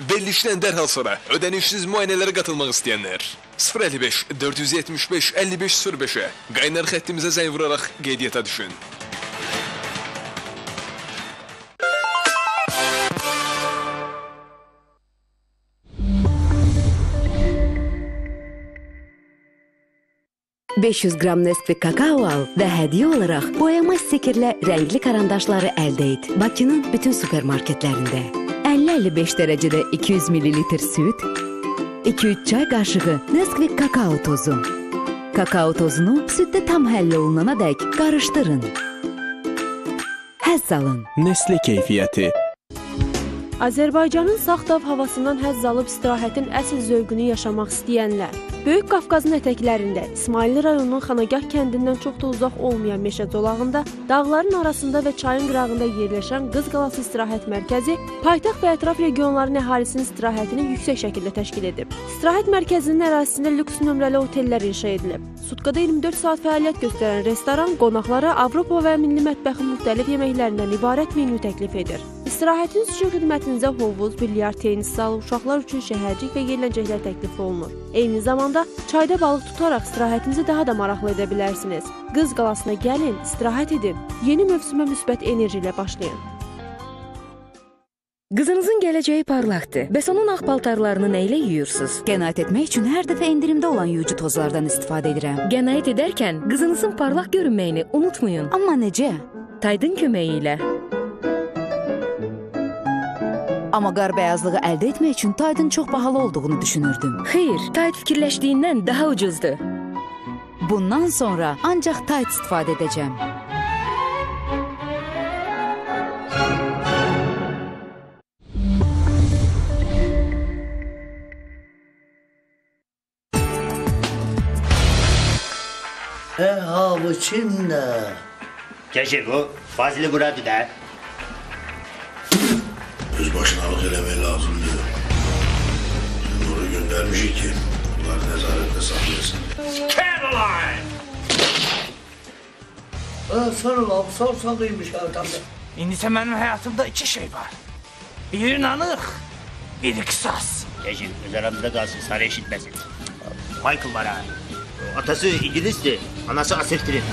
Verilişdən dərhal sonra ödənişsiz müayinələrə qatılmaq istəyənlər 055 475 55 05-ə qaynar xəttimizə zəng vuraraq qeydiyyata düşün. Hı. 500 qram Nesquik kakao al və hədiyyə olaraq boyama stikərlə rəngli karandaşları əldə et. Bakının bütün supermarketlərində. 50-55 dərəcədə 200 ml süd, 2-3 çay qaşığı Nesquik kakao tozu. Kakao tozunu süddə tam həll olunana dək qarışdırın. Həzz alın. Nestle keyfiyyəti. Azərbaycanın Saxdav havasından həzz alıb istirahətin əsl zövqünü yaşamaq istəyənlər, Böyük Qafqazın ətəklərində, İsmailli rayonunun Xanagah kəndindən çox da uzaq olmayan meşə zolağında, dağların arasında və çayın qırağında yerləşən Qız Qalası istirahət mərkəzi paytaxt və ətraf regionların əhalisinin istirahətini yüksək şəkildə təşkil edib. İstirahət mərkəzinin ərazisində lüks nömrəli otellər inşa edilib. Sutkada 24 saat fəaliyyət göstərən restoran qonaqlara Avropa və milli mətbəxin müxtəlif yeməklərindən ibarət menyu təklif edir. İstirahətiniz üçün xidmətinizə hovuz, bilyard, tenis zalı, uşaqlar üçün şəhərcik və yerləncəklər təklif olunur. Eyni zamanda çayda balıq tutaraq istirahətinizi daha da maraqlı edə bilərsiniz. Qız qalasına gəlin, istirahət edin. Yeni mövsümə müsbət enerji ilə başlayın. Qızınızın gələcəyi parlaqdır. Bəs onun ağ paltarlarını nə ilə yuyursunuz? Qənaət etmək üçün hər dəfə endirimdə olan yuyucu tozlardan istifadə edirəm. Qənaət edərkən qızınızın parlaq görünməyini unutmayın. Amma necə? Taydın köməyi ilə. Amma qar bəyazlığı əldə etmək üçün Taydın çox bahalı olduğunu düşünürdüm. Xeyr, Tayd fikirləşdiyindən daha ucuzdur. Bundan sonra ancaq Tayd istifadə edəcəm. E ha bu kimdir? Keçir bu. Fazlı buradır da. Eləmək lazımdır. Nuru göndərmişik ki, bunları nəzarətdə saxlayasın. Caroline! Aa, sağ ol abi, sağ ol, sağ duymuş arkamda. İndisə mənim həyatımda iki şey var. Biri nanıq, biri qisas. Eşin, öz aramızda qalsın, sarı eşitməsin. Michael var ha. Atası İngilizdir, anası Aseftir'in.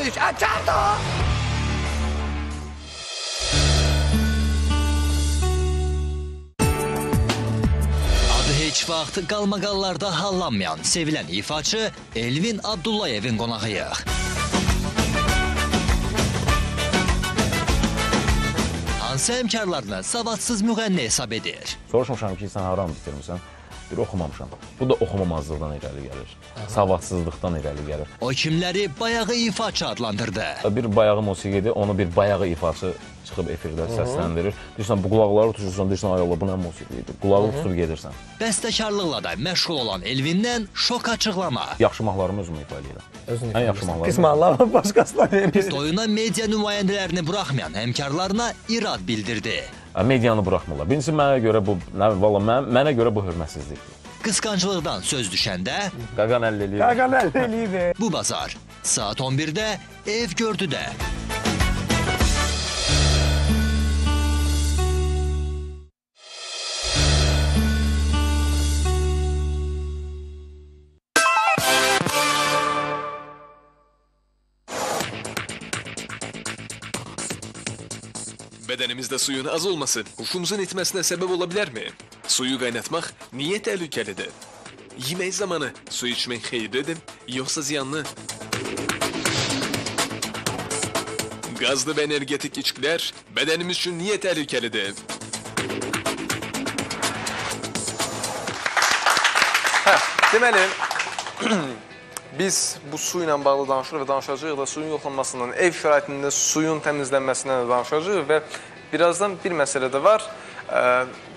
Da! Adı heç vaxt qalmaqallarda hallanmayan sevilən ifaçı Elvin Abdullayevin qonağıyıq. Hansı həmkarlarını savadsız müğənni hesab edir? Soruşmuşam ki, sən haranı bitirmisən? Bir oxumamışam. Bu da oxumamazlıqdan irəli gəlir. Savadsızlıqdan irəli gəlir. O kimləri bayağı ifaçı adlandırdı. Bir bayağı musiqidir, onu bir bayağı ifaçı çıxıb efirdə səsləndirir. Deyirsən, bu qulaqları tutuşursan, deyirsən, ay Allah, bu nə musiqidir? Qulağı tutub gedirsən. Bəstəkarlıqla da məşğul olan Elvindən şok açıqlama. Yaxşı mahnılarımı özüm ifa edirəm. Özün Ən yaxşı mahnılarımı. Pis mahnılarımı başqasına verir. Toyuna media nümayəndələrini buraxmayan həmkarlarına irad bildirdi. Medianı buraxmırlar. Birincisi mənə görə bu, nə, valla mən, mənə görə bu hörmətsizlikdir. Qısqanclıqdan söz düşəndə Qaqan əlli eləyir. Qaqan əlli eləyir. Bu bazar saat 11-də ev gördüdə. Bədənimizdə suyun az olması huşumuzun itməsinə səbəb ola bilərmi? Suyu qaynatmaq niyə təhlükəlidir? Yemək zamanı su içmək xeyirlidir, yoxsa ziyanlı? Qazlı və energetik içkilər bədənimiz üçün niyə təhlükəlidir? Hə, deməli [CLEARS THROAT] biz bu su ilə bağlı danışırıq və danışacağıq da suyun yoxlanmasından, ev şəraitində suyun təmizlənməsindən də danışacağıq və birazdan bir məsələ də var.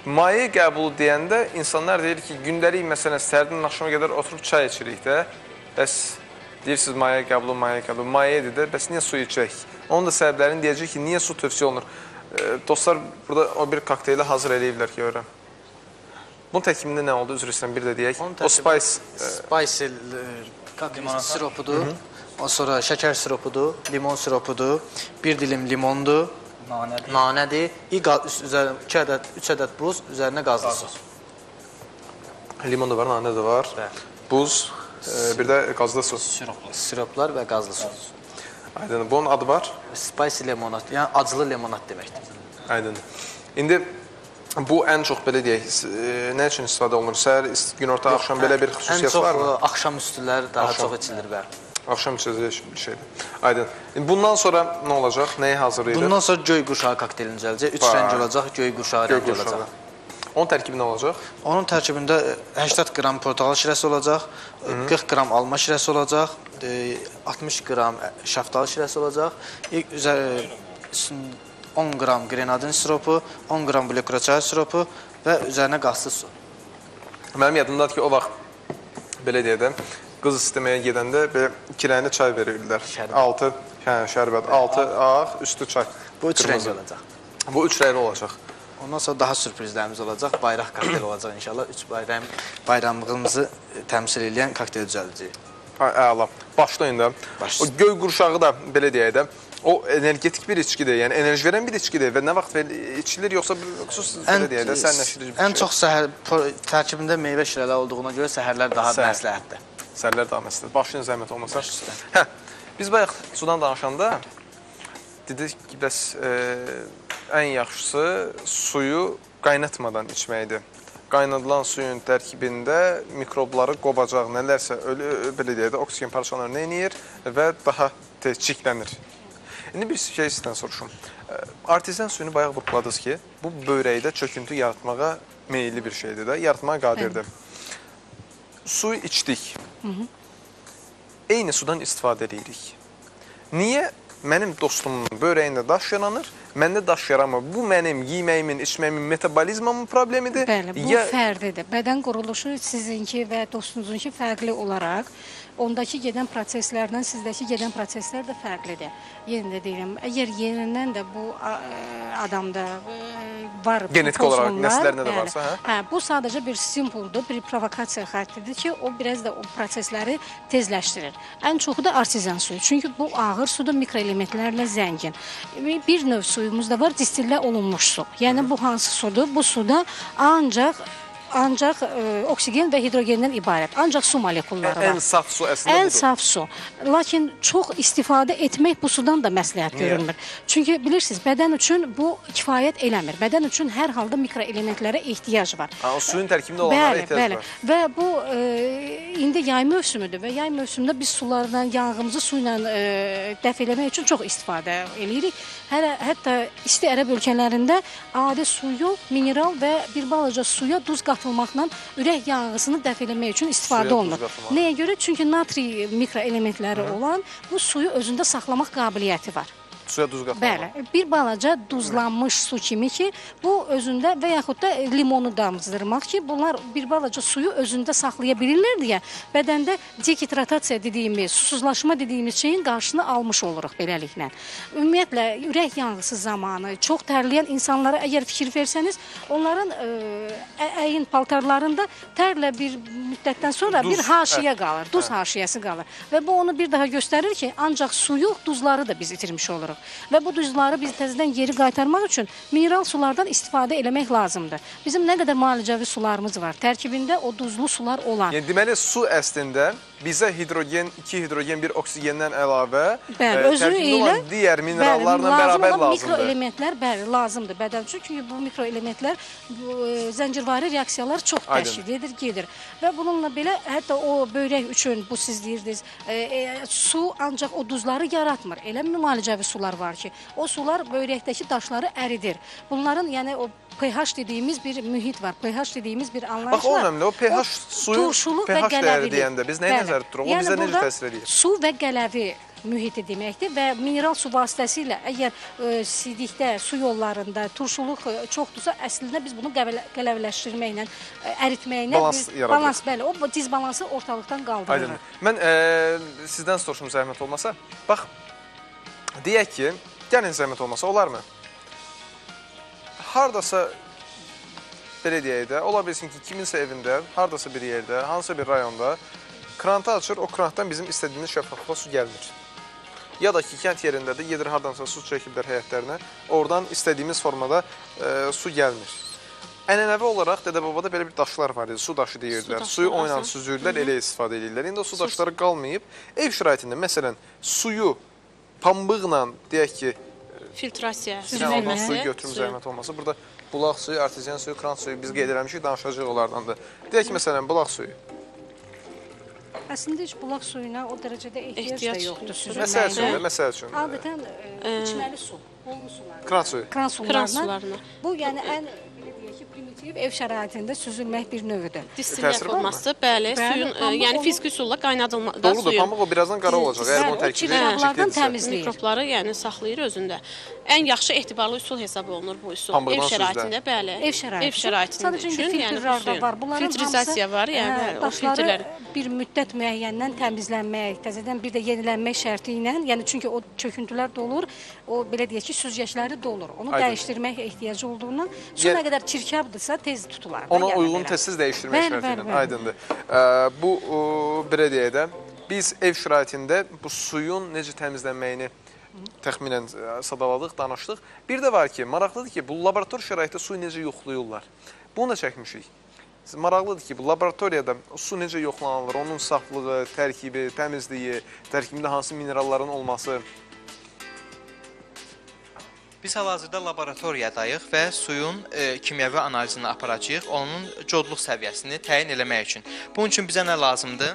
Maye qəbulu deyəndə insanlar deyir ki, gündəlik məsələn səhərdən axşama qədər oturub çay içirik də. Bəs deyirsiniz maye qəbulu, maye qəbulu, mayedir də. Bəs niyə su içək? Onun da səbəblərini deyəcək ki, niyə su tövsiyə olunur? Dostlar burada o bir kokteyli hazır eləyiblər görürəm. Bunun tərkibində nə oldu? Üzr istəyirəm, bir də deyək. O spice ə, Spice kakao siropudur. Ondan sonra şəkər siropudur, limon siropudur, bir dilim limondur, Nanədir. nanədir, üst üzərinə 2 ədəd, 3 ədəd buz, üzərinə qazlı su. limon da var, nanə də var. Buz, ə, bir də qazlı su. Siroplar. Siroplar və qazlı su. Aydın. Bunun adı var? Spicy lemonad, yəni acılı lemonad deməkdir. Aydın. İndi bu ən çox belə deyək, e, nə üçün istifadə olunur? Səhər, günorta, axşam belə bir xüsusiyyəti var Ən mı? çox e, axşam üstülər daha Axşam. çox içilir bəli. Axşam içəcək bir şeydir. Aydın. Bundan sonra nə olacaq? Nəyi hazırlayırıq? Bundan sonra göy quşağı kokteylini düzəldəcək. 3 Vay. rəng olacaq, göy qurşağı. olacaq. Onun tərkibi nə olacaq? Onun tərkibində e, 80 qram portağal şirəsi olacaq, e, 40 qram alma şirəsi olacaq, e, 60 qram ə, şaftalı şirəsi olacaq, ilk üzər e, üstün- 10 qram grenadin siropu, 10 qram blokra çay siropu və üzərinə qazlı su. Mənim yadımdadır ki, o vaxt belə deyək də, qız istəməyə gedəndə belə iki rəngli çay verirdilər. 6, hə, şərbət, 6 ağ, üstü çay. Bu üç rəngli olacaq. Bu üç rəngli olacaq. Ondan sonra daha sürprizlərimiz olacaq. Bayraq kokteyli olacaq inşallah. 3 bayram bayramlığımızı təmsil edən kokteyl düzəldəcəyik. Əla. Başlayın da. O göy qurşağı da belə deyək də, o energetik bir içkidir, yəni enerji verən bir içkidir və nə vaxt içilir yoxsa bir xüsusi belə deyək də, sərnəşdirici bir ən şey. çox səhər tərkibində meyvə şirələri olduğuna görə səhərlər daha Səhər. məsləhətdir. Sərlər daha məsələdir. Başlayın zəhmət olmasa. Hə, biz bayaq sudan danışanda dedik ki, bəs e, ən yaxşısı suyu qaynatmadan içməkdir. Qaynadılan suyun tərkibində mikrobları qovacaq, nələrsə ölü belə deyək də oksigen parçaları nə edir və daha tez çiklənir. İndi bir şey sizdən soruşum. Artezyan suyunu bayaq vurguladınız ki, bu börəkdə çöküntü yaratmağa meyilli bir şeydir də, yaratmağa qadirdir. Suyu içdik. Eyni sudan istifadə edirik. Niyə mənim dostumun börəyində daş yaranır məndə daş yaramır. Bu mənim yeməyimin, içməyimin metabolizmamın problemidir. Bəli, bu ya fərdidir. Bədən quruluşu sizinki və dostunuzunki fərqli olaraq ondakı gedən proseslərdən sizdəki gedən proseslər də fərqlidir. Yenə də deyirəm, əgər yerindən də bu ə, adamda ə, var Genetik olaraq nəslərində də varsa, hə? Hə, bu sadəcə bir simpuldur, bir provokasiya xəttidir ki, o biraz da o prosesləri tezləşdirir. Ən çoxu da artezyan suyu. Çünki bu ağır suda mikroelementlərlə zəngin. Bir növ suyumuz da var, distillə olunmuş su. Yəni bu hansı sudur? Bu suda ancaq ancaq ə, oksigen və hidrogendən ibarət. Ancaq su molekulları var. ən saf su əslində Ən budur. saf su. Lakin çox istifadə etmək bu sudan da məsləhət Niyə? görülmür. Çünki bilirsiniz, bədən üçün bu kifayət eləmir. Bədən üçün hər halda mikroelementlərə ehtiyac var. Ha, o suyun tərkibində olanlara Bəli, ehtiyac bəli. var. Və bu e, indi yay mövsümüdür və yay mövsümündə biz sulardan yanğımızı su ilə e, dəf eləmək üçün çox istifadə eləyirik. Hələ hətta isti ərəb ölkələrində adi su yox, mineral və bir balaca suya duz qatılmaqla ürək yanğısını dəf eləmək üçün istifadə olunur. Nəyə görə? Çünki natri mikroelementləri olan bu suyu özündə saxlamaq qabiliyyəti var. Suya duz qatmaq. Bəli, bir balaca duzlanmış su kimi ki, bu özündə və yaxud da limonu damızdırmaq ki, bunlar bir balaca suyu özündə saxlaya bilirlər deyə bədəndə dehidratasiya dediyimiz, susuzlaşma dediyimiz şeyin qarşısını almış oluruq beləliklə. Ümumiyyətlə ürək yanğısı zamanı çox tərləyən insanlara əgər fikir versəniz, onların ə, ə- əyin paltarlarında tərlə bir müddətdən sonra Duz, bir haşiyə hə. qalır, duz haşiyəsi qalır və bu onu bir daha göstərir ki, ancaq suyu, duzları da biz itirmiş oluruq. Və bu duzları biz təzədən geri qaytarmaq üçün mineral sulardan istifadə eləmək lazımdır. Bizim nə qədər müalicəvi sularımız var, tərkibində o duzlu sular olan. Yəni deməli su əslində bizə hidrogen, 2 hidrogen, 1 oksigendən əlavə Bəli, e, özü ilə olan digər minerallarla bəli, bərabər lazımdır. mikroelementlər bəli lazımdır bədən üçün. Çünki bu mikroelementlər bu, e, zəncirvari reaksiyalar çox təşkil edir, gedir. Və bununla belə hətta o börək üçün bu siz deyirdiniz, e, e, su ancaq o duzları yaratmır. Elə müalicəvi sular var ki, o sular börəkdəki daşları əridir. Bunların yəni o pH dediyimiz bir mühit var. pH dediyimiz bir anlayış Bax o var. önəmli, o pH suyun pH dəyəri deyəndə biz nəyi Bəli. nəzərdə tuturuq? O Yəni bizə necə təsir edir? Su və qələvi mühiti deməkdir və mineral su vasitəsilə əgər e, sidikdə, su yollarında turşuluq e, çoxdursa, əslində biz bunu qələvləşdirməklə, e, əritməklə Balans biz yaradırıq. balans bəli, o dizbalansı ortalıqdan Aydın. qaldırırıq. Mən e, sizdən soruşum zəhmət olmasa. Bax, deyək ki, gəlin zəhmət olmasa, olarmı? Hardasa belə deyək də, ola bilsin ki, kiminsə evində, hardasa bir yerdə, hansısa bir rayonda krantı açır, o krantdan bizim istədiyimiz şəffaflıqla su gəlmir. Ya da ki, kənd yerində də gedir hardansa su çəkiblər həyətlərinə, oradan istədiyimiz formada e, su gəlmir. Ənənəvi olaraq dədə-babada belə bir daşlar var idi, su daşı deyirdilər. daşı, Suyu Hı hı. elə istifadə edirlər. İndi o su daşları qalmayıb. Ev şəraitində məsələn suyu pambıqla deyək ki, Filtrasiya, süzülməsi. suyu götürüm zəhmət olmasa. Burada bulaq suyu, artezyan suyu, kran suyu biz qeyd eləmişik, danışacağıq onlardan da. Deyək ki, məsələn, bulaq suyu. Əslində heç bulaq suyuna o dərəcədə ehtiyac, Ehtiyac da yoxdur yoxdur. Məsəl üçün, məsəl üçün. Adətən e, içməli su, olmuş sular. Kran suyu. Kran sularına. sularına. Bu yəni ən belə deyək ki, primitiv ev şəraitində süzülmək bir növüdür. Distillə forması, bəli, suyun, ə, pambıq yəni onu- fiziki sulla qaynadılmada Doğrudur, suyun. pambıq o birazdan qara olacaq. Əgər Bəli, o tərkibi çirkablardan ciddidirsə. təmizləyir. Mikrobları yəni saxlayır özündə. Ən yaxşı etibarlı üsul hesab olunur bu üsul. Pambıqdan Ev süzülə. şəraitində, bəli. Ev şəraiti. Ev şəraitində Sadəcə indi üçün, yəni filtrlər də var. Bunların filtrizasiya var, yəni ə, bəli, o filtrlər. bir müddət müəyyəndən təmizlənmək, təzədən bir də yenilənmək şərti ilə, yəni çünki o çöküntülər dolur, o belə deyək ki, süzgəcləri dolur. Onu Aydın. dəyişdirmək ehtiyacı olduğundan su Yəni- nə çirkabdırsa tez tutular. Ona yəni uyğun tez-tez dəyişdirmək Bəli, şərti bəli, ilə. bəli. Aydındır. Bu o, belə deyək də, biz ev şəraitində bu suyun necə təmizlənməyini təxminən ə, sadaladıq, danışdıq. Bir də var ki, maraqlıdır ki, bu laborator şəraitdə suyu necə yoxlayırlar. Bunu da çəkmişik. Maraqlıdır ki, bu laboratoriyada su necə yoxlanılır, onun saflığı, tərkibi, təmizliyi, tərkibində hansı mineralların olması. Biz hal-hazırda laboratoriyadayıq və suyun e, kimyəvi analizini aparacağıq, onun codluq səviyyəsini təyin eləmək üçün. Bunun üçün bizə nə lazımdır?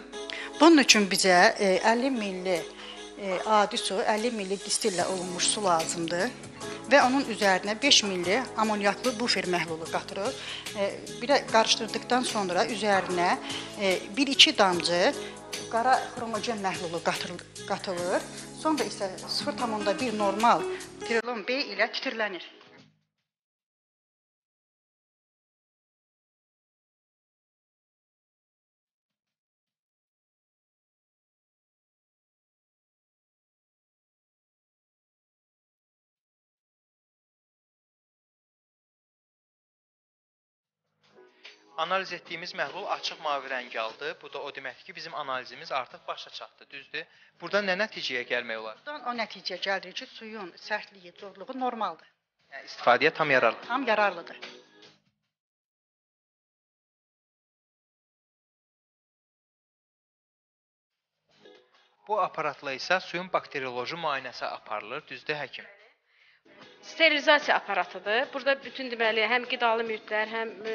Bunun üçün bizə e, 50 milli e, adi su, 50 milli distillə olunmuş su lazımdır və onun üzərinə 5 milli amoniaklı bufer məhlulu qatırıq. E, bir qarışdırdıqdan sonra üzərinə 1-2 damcı qara xromogen məhlulu qatır- qatılır. Sonra isə 0,1 normal trilon B ilə titrlənir. Analiz etdiyimiz məhlul açıq mavi rəng aldı. Bu da o deməkdir ki, bizim analizimiz artıq başa çatdı, düzdür? Burada nə nəticəyə gəlmək olar? Buradan o nəticə gəlir ki, suyun sərtliyi, zorluğu normaldır. Yəni istifadəyə tam yararlı. Tam yararlıdır. Bu aparatla isə suyun bakterioloji müayinəsi aparılır, düzdür həkim? Sterilizasiya aparatıdır. Burada bütün deməli həm qidalı mühitlər, həm e,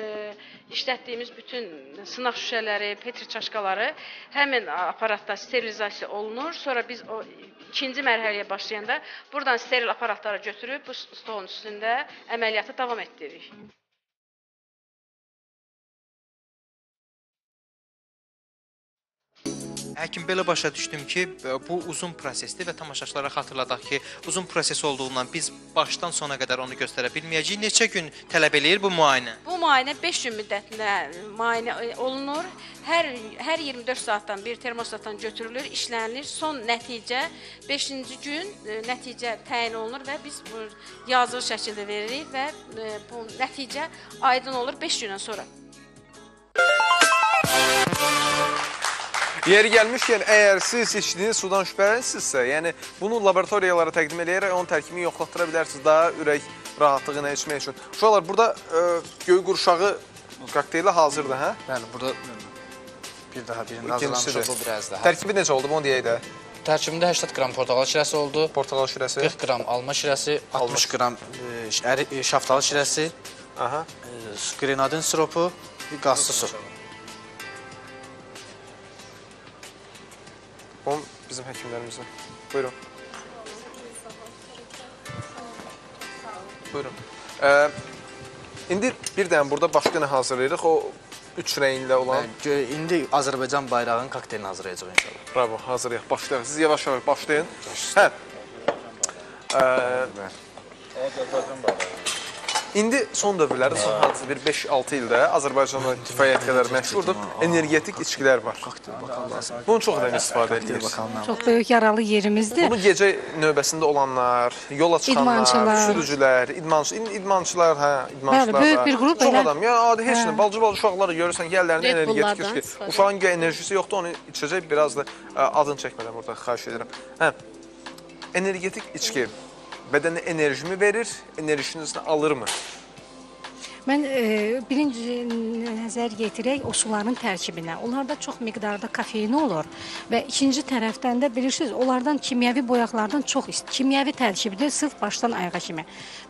işlətdiyimiz bütün sınaq şüşələri, petri çaşkaları həmin aparatda sterilizasiya olunur. Sonra biz o ikinci mərhələyə başlayanda buradan steril aparatları götürüb bu stolun üstündə əməliyyatı davam etdiririk. Həkim belə başa düşdüm ki, bu uzun prosesdir və tamaşaçılara xatırladaq ki, uzun proses olduğundan biz başdan sona qədər onu göstərə bilməyəcəyik. Neçə gün tələb eləyir bu müayinə? Bu müayinə 5 gün müddətində müayinə e, olunur. Hər hər 24 saatdan bir termostatdan götürülür, işlənilir. Son nəticə 5-ci gün e, nəticə təyin olunur və biz bu yazılı şəkildə veririk və e, bu nəticə aydın olur 5 gündən sonra. Yeri gəlmişkən, əgər siz içdiyiniz sudan şübhələnirsinizsə, yəni bunu laboratoriyalara təqdim edərək onun tərkibini yoxlatdıra bilərsiniz daha ürək rahatlığı ilə içmək üçün. Uşaqlar, burada ə, göy qurşağı kokteyli hazırdır, hə? Bəli, burada bir daha İkincisi hazırlamışıq, bu biraz daha. Tərkibi necə oldu, bunu deyək də. Tərkibində 80 qram portağal şirəsi oldu. Portağal şirəsi. 40 qram alma şirəsi, 60 qram e, e, şaftalı şirəsi, Aha. e, grenadin siropu, qazlı su. Bu bizim həkimlərimizin. Buyurun. Buyurun. Ə, indi bir dənə burada başqa nə hazırlayırıq? O üç rəngli olan. Gö- indi Azərbaycan bayrağının kokteylini hazırlayacağıq inşallah. Bravo, hazırlayaq. Başlayaq. Siz yavaş-yavaş başlayın. Hə. Ə, İndi son dövrlərdə, son hardasa bir 5-6 ildə Azərbaycanda kifayət qədər məşhurdur. Energetik içkilər var. Bunu çox adam istifadə edir. Çox böyük yaralı yerimizdir. Bunu gecə növbəsində olanlar, yola çıxanlar, İdmançılar. sürücülər, idmançı, indi idmançılar, hə, idmançılar. Bəli, böyük da. bir qrup Çox elə- adam. Yəni adi heç Hə. nə, balcı-balcı uşaqları görürsən ki, əllərində energetik içki. Uşağın enerjisi yoxdur, onu içəcək biraz da adını çəkmədən burada xahiş edirəm. Hə. Energetik içki bədənə enerjimi verir, enerjinizi alırmı? Mən e, birinci nəzər yetirək o suların tərkibinə. Onlarda çox miqdarda kofein olur və ikinci tərəfdən də bilirsiniz, onlardan kimyəvi boyaqlardan çox kimyəvi tərkibidir, sırf başdan ayağa kimi.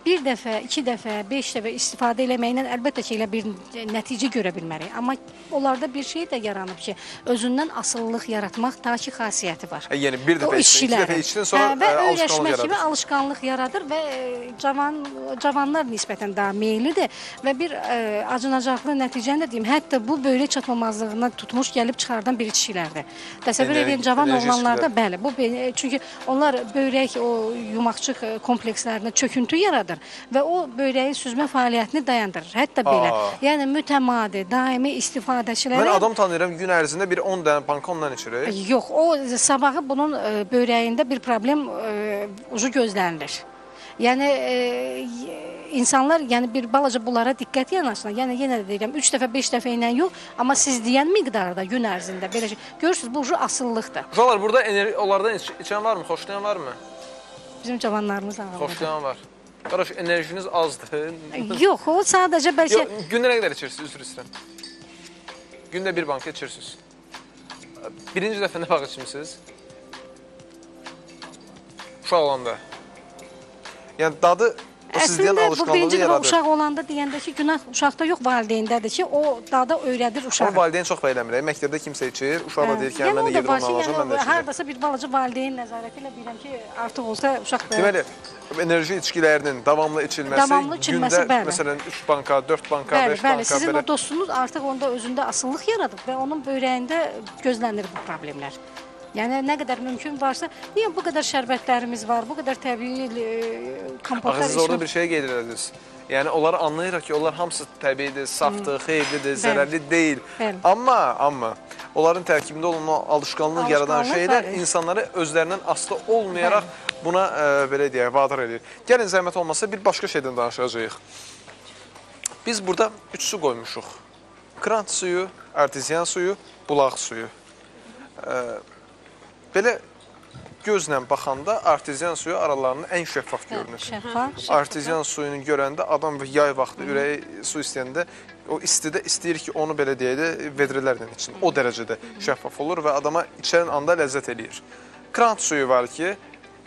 Bir dəfə, iki dəfə, beş dəfə istifadə eləməklə əlbəttə ki, elə bir nəticə görə bilmərik. Amma onlarda bir şey də yaranıb ki, özündən asılılıq yaratmaq ta ki xasiyyəti var. Hə, yəni bir dəfə O içdin, iki dəfə içdin, sonra Hə, və alışqanlıq öyrəşmə kimi alışqanlıq yaradır və e, cavan cavanlar nisbətən daha meyillidir və bir e, acınacaqlı nəticəni də deyim, hətta bu böyrək çatmamazlığına tutmuş gəlib çıxardan bir kişilərdir. Təsəvvür edin cavan oğlanlarda bəli, bu çünki onlar böyrək o yumaqçıq e, komplekslərində çöküntü yaradır və o böyrəyin süzmə fəaliyyətini dayandırır. Hətta belə. Aa. Yəni mütəmadi, daimi istifadəçilərə Mən adam tanıyıram gün ərzində bir 10 dənə banka ondan içirik. Yox, o sabahı bunun e, böyrəyində bir problem e, ucu gözlənilir. Yəni e, insanlar yəni bir balaca bunlara diqqət yanaşsınlar. Yəni yenə də deyirəm 3 dəfə, 5 dəfə ilə yox, amma siz deyən miqdarda gün ərzində belə şey. Görürsüz bu ucu asılılıqdır. Uşaqlar burada ener onlardan iç içən varmı? Xoşlayan varmı? Bizim cavanlarımız ağıllıdır. Xoşlayan var. Qardaş enerjiniz azdır. Yox, o sadəcə bəlkə Yox, gündə nə qədər içirsiniz? Üzr istəyirəm. Gündə bir banka içirsiniz. Birinci dəfə nə vaxt içmisiniz? Uşaq olanda. Yəni dadı O siz deyən Əslində bu alışqanlığı birinci yaradır. uşaq olanda deyəndə ki, günah uşaqda yox, valideyndədir ki, o dada öyrədir uşağı. Amma valideyn çox beləmir. Məktəbdə kimsə içir, uşaq da deyir ki, hə, Yəni mən də var onu alacağam, mən də yəni içəcəm. hardasa bir balaca valideyn nəzarəti ilə bilirəm ki, artıq olsa uşaq da Deməli, enerji içkilərinin davamlı içilməsi, Davamlı içilməsi, gündə bəli. məsələn 3 banka, 4 banka, Bəli, 5 bəli, banka sizin belə o dostunuz artıq onda özündə asıllıq yaradıb və onun böyrəyində gözlənir bu problemlər. Yəni nə qədər mümkün varsa, niyə bu qədər şərbətlərimiz var, bu qədər təbii e, kompotlar Axı siz orada içmək- bir şey qeyd edirsiniz. Yəni onları anlayırıq ki, onlar hamısı təbiidir, safdır, xeyirlidir, Bəli. zərərli deyil. Bəli. Amma amma onların tərkibində olan o alışqanlıq yaradan şeylər bəli. insanları özlərindən asılı olmayaraq buna ə, belə deyək, vadar edir. Gəlin zəhmət olmasa bir başqa şeydən danışacağıq. Biz burada üç su qoymuşuq. Krant suyu, arteziyan suyu, bulaq suyu. Ə, belə gözlə baxanda arteziyan suyu aralarında ən şəffaf görünür. şəffaf. Arteziyan suyunu görəndə adam yay vaxtı ürəyi su istəyəndə o istidə istəyir ki, onu belə deyək də vedrələrlə için. O dərəcədə şəffaf olur və adama içən anda ləzzət eləyir. Krant suyu var ki,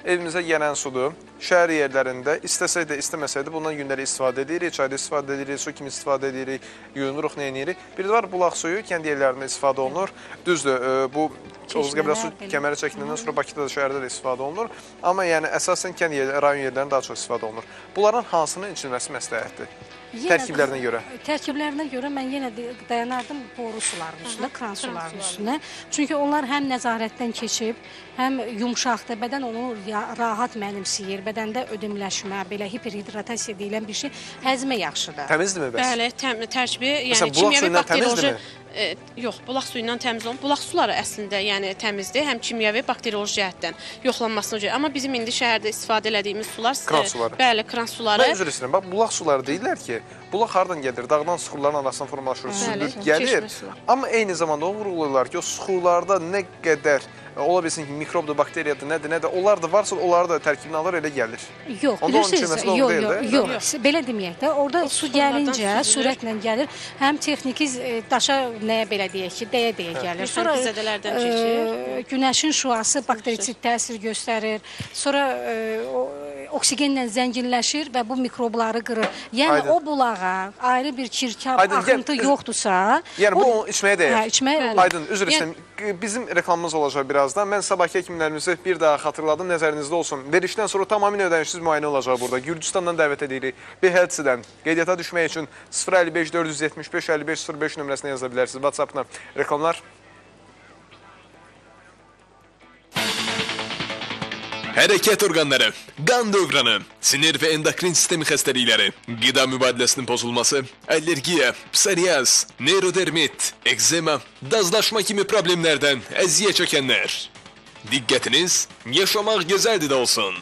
evimizə gələn sudur. Şəhər yerlərində istəsək də, istəməsək də bundan günləri istifadə edirik, çayda istifadə edirik, su kimi istifadə edirik, yuyunuruq, nə edirik. Bir də var bulaq suyu kənd yerlərində istifadə olunur. Düzdür, e, bu Oğuz Qəbələ su kəməri çəkiləndən sonra Bakıda da şəhərdə də istifadə olunur. Amma yəni əsasən kənd yer, rayon yerlərində daha çox istifadə olunur. Bunların hansının içilməsi məsləhətdir? Tərkiblərinə görə. Tərkiblərinə görə mən yenə də dayanardım boru sularının üstünə, kran sularının üstünə. Çünki onlar həm nəzarətdən keçib, həm yumşaqdır, bədən onu rahat mənimsəyir, bədəndə ödümləşmə, belə hiperhidratasiya deyilən bir şey həzmə yaxşıdır. Təmizdirmi bəs? Bəli, təm, tərkibi, yəni kimyəvi bakterioloji e, yox, bulaq suyu ilə təmiz olun. Bulaq suları əslində yəni təmizdir, həm kimyəvi, bakterioloji cəhətdən yoxlanmasına görə. Amma bizim indi şəhərdə istifadə etdiyimiz sular Kran suları. Bəli, kran suları. Mən üzr istəyirəm. Bax bulaq suları deyirlər ki, bulaq hardan gəlir? Dağdan suxurların arasından formalaşır, sümbül gəlir. Amma eyni zamanda onu vurğulayırlar ki, o suxurlarda nə qədər ola bilsin ki, mikrobdur, bakteriyadır, nədir, nədir. Onlar da varsa, onları da tərkibinə alır, elə gəlir. Yox, Onda bilirsiniz, yox, yox, də. yox, belə deməyək də, orada su sulardan gəlincə, sürətlə gəlir, həm texniki e, daşa nəyə belə deyək ki, dəyə-dəyə gəlir. Bir sonraki zədələrdən keçir. e, günəşin şüası bakterisit təsir göstərir. Sonra e, o oksigenlə zənginləşir və bu mikrobları qırır. Yəni Aydın. o bulağa ayrı bir çirkab Aydın, axıntı üz- yoxdursa, Yəni bu o- onu içməyə dəyər. Hə, içməyə olur. Aydın, üzr Yəni- istəyirəm. Bizim reklamımız olacaq birazdan. Mən sabahki həkimlərimizi bir daha xatırladım, nəzərinizdə olsun. Verişdən sonra tamamilə ödənişsiz müayinə olacaq burada. Gürcüstandan dəvət edirik. BHC-dən qeydiyyata düşmək üçün 055 475 55 05 nömrəsinə yaza bilərsiniz. WhatsApp-la reklamlar. Hərəkət orqanları, qan dövranı, sinir və endokrin sistemi xəstəlikləri, qida mübadiləsinin pozulması, allergiya, psoriaz, neyrodermit, ekzema, dazlaşma kimi problemlərdən əziyyət çəkənlər. Diqqətiniz yaşamaq gözəldir də olsun.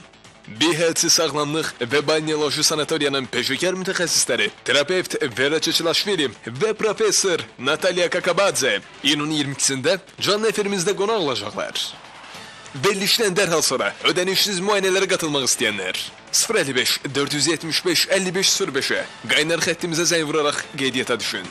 BHC Sağlamlıq və Banyoloji Sanatoriyanın peşəkar mütəxəssisləri, terapevt Vera Çeçilaşvili və professor Natalya Kakabadze iyunun 22-sində canlı efirimizdə qonaq olacaqlar. Verilişdən dərhal sonra ödənişsiz müayinələrə qatılmaq istəyənlər 055 475 55 05-ə qaynar xəttimizə zəng vuraraq qeydiyyata düşün.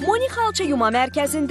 Moni Xalça Yuma Mərkəzində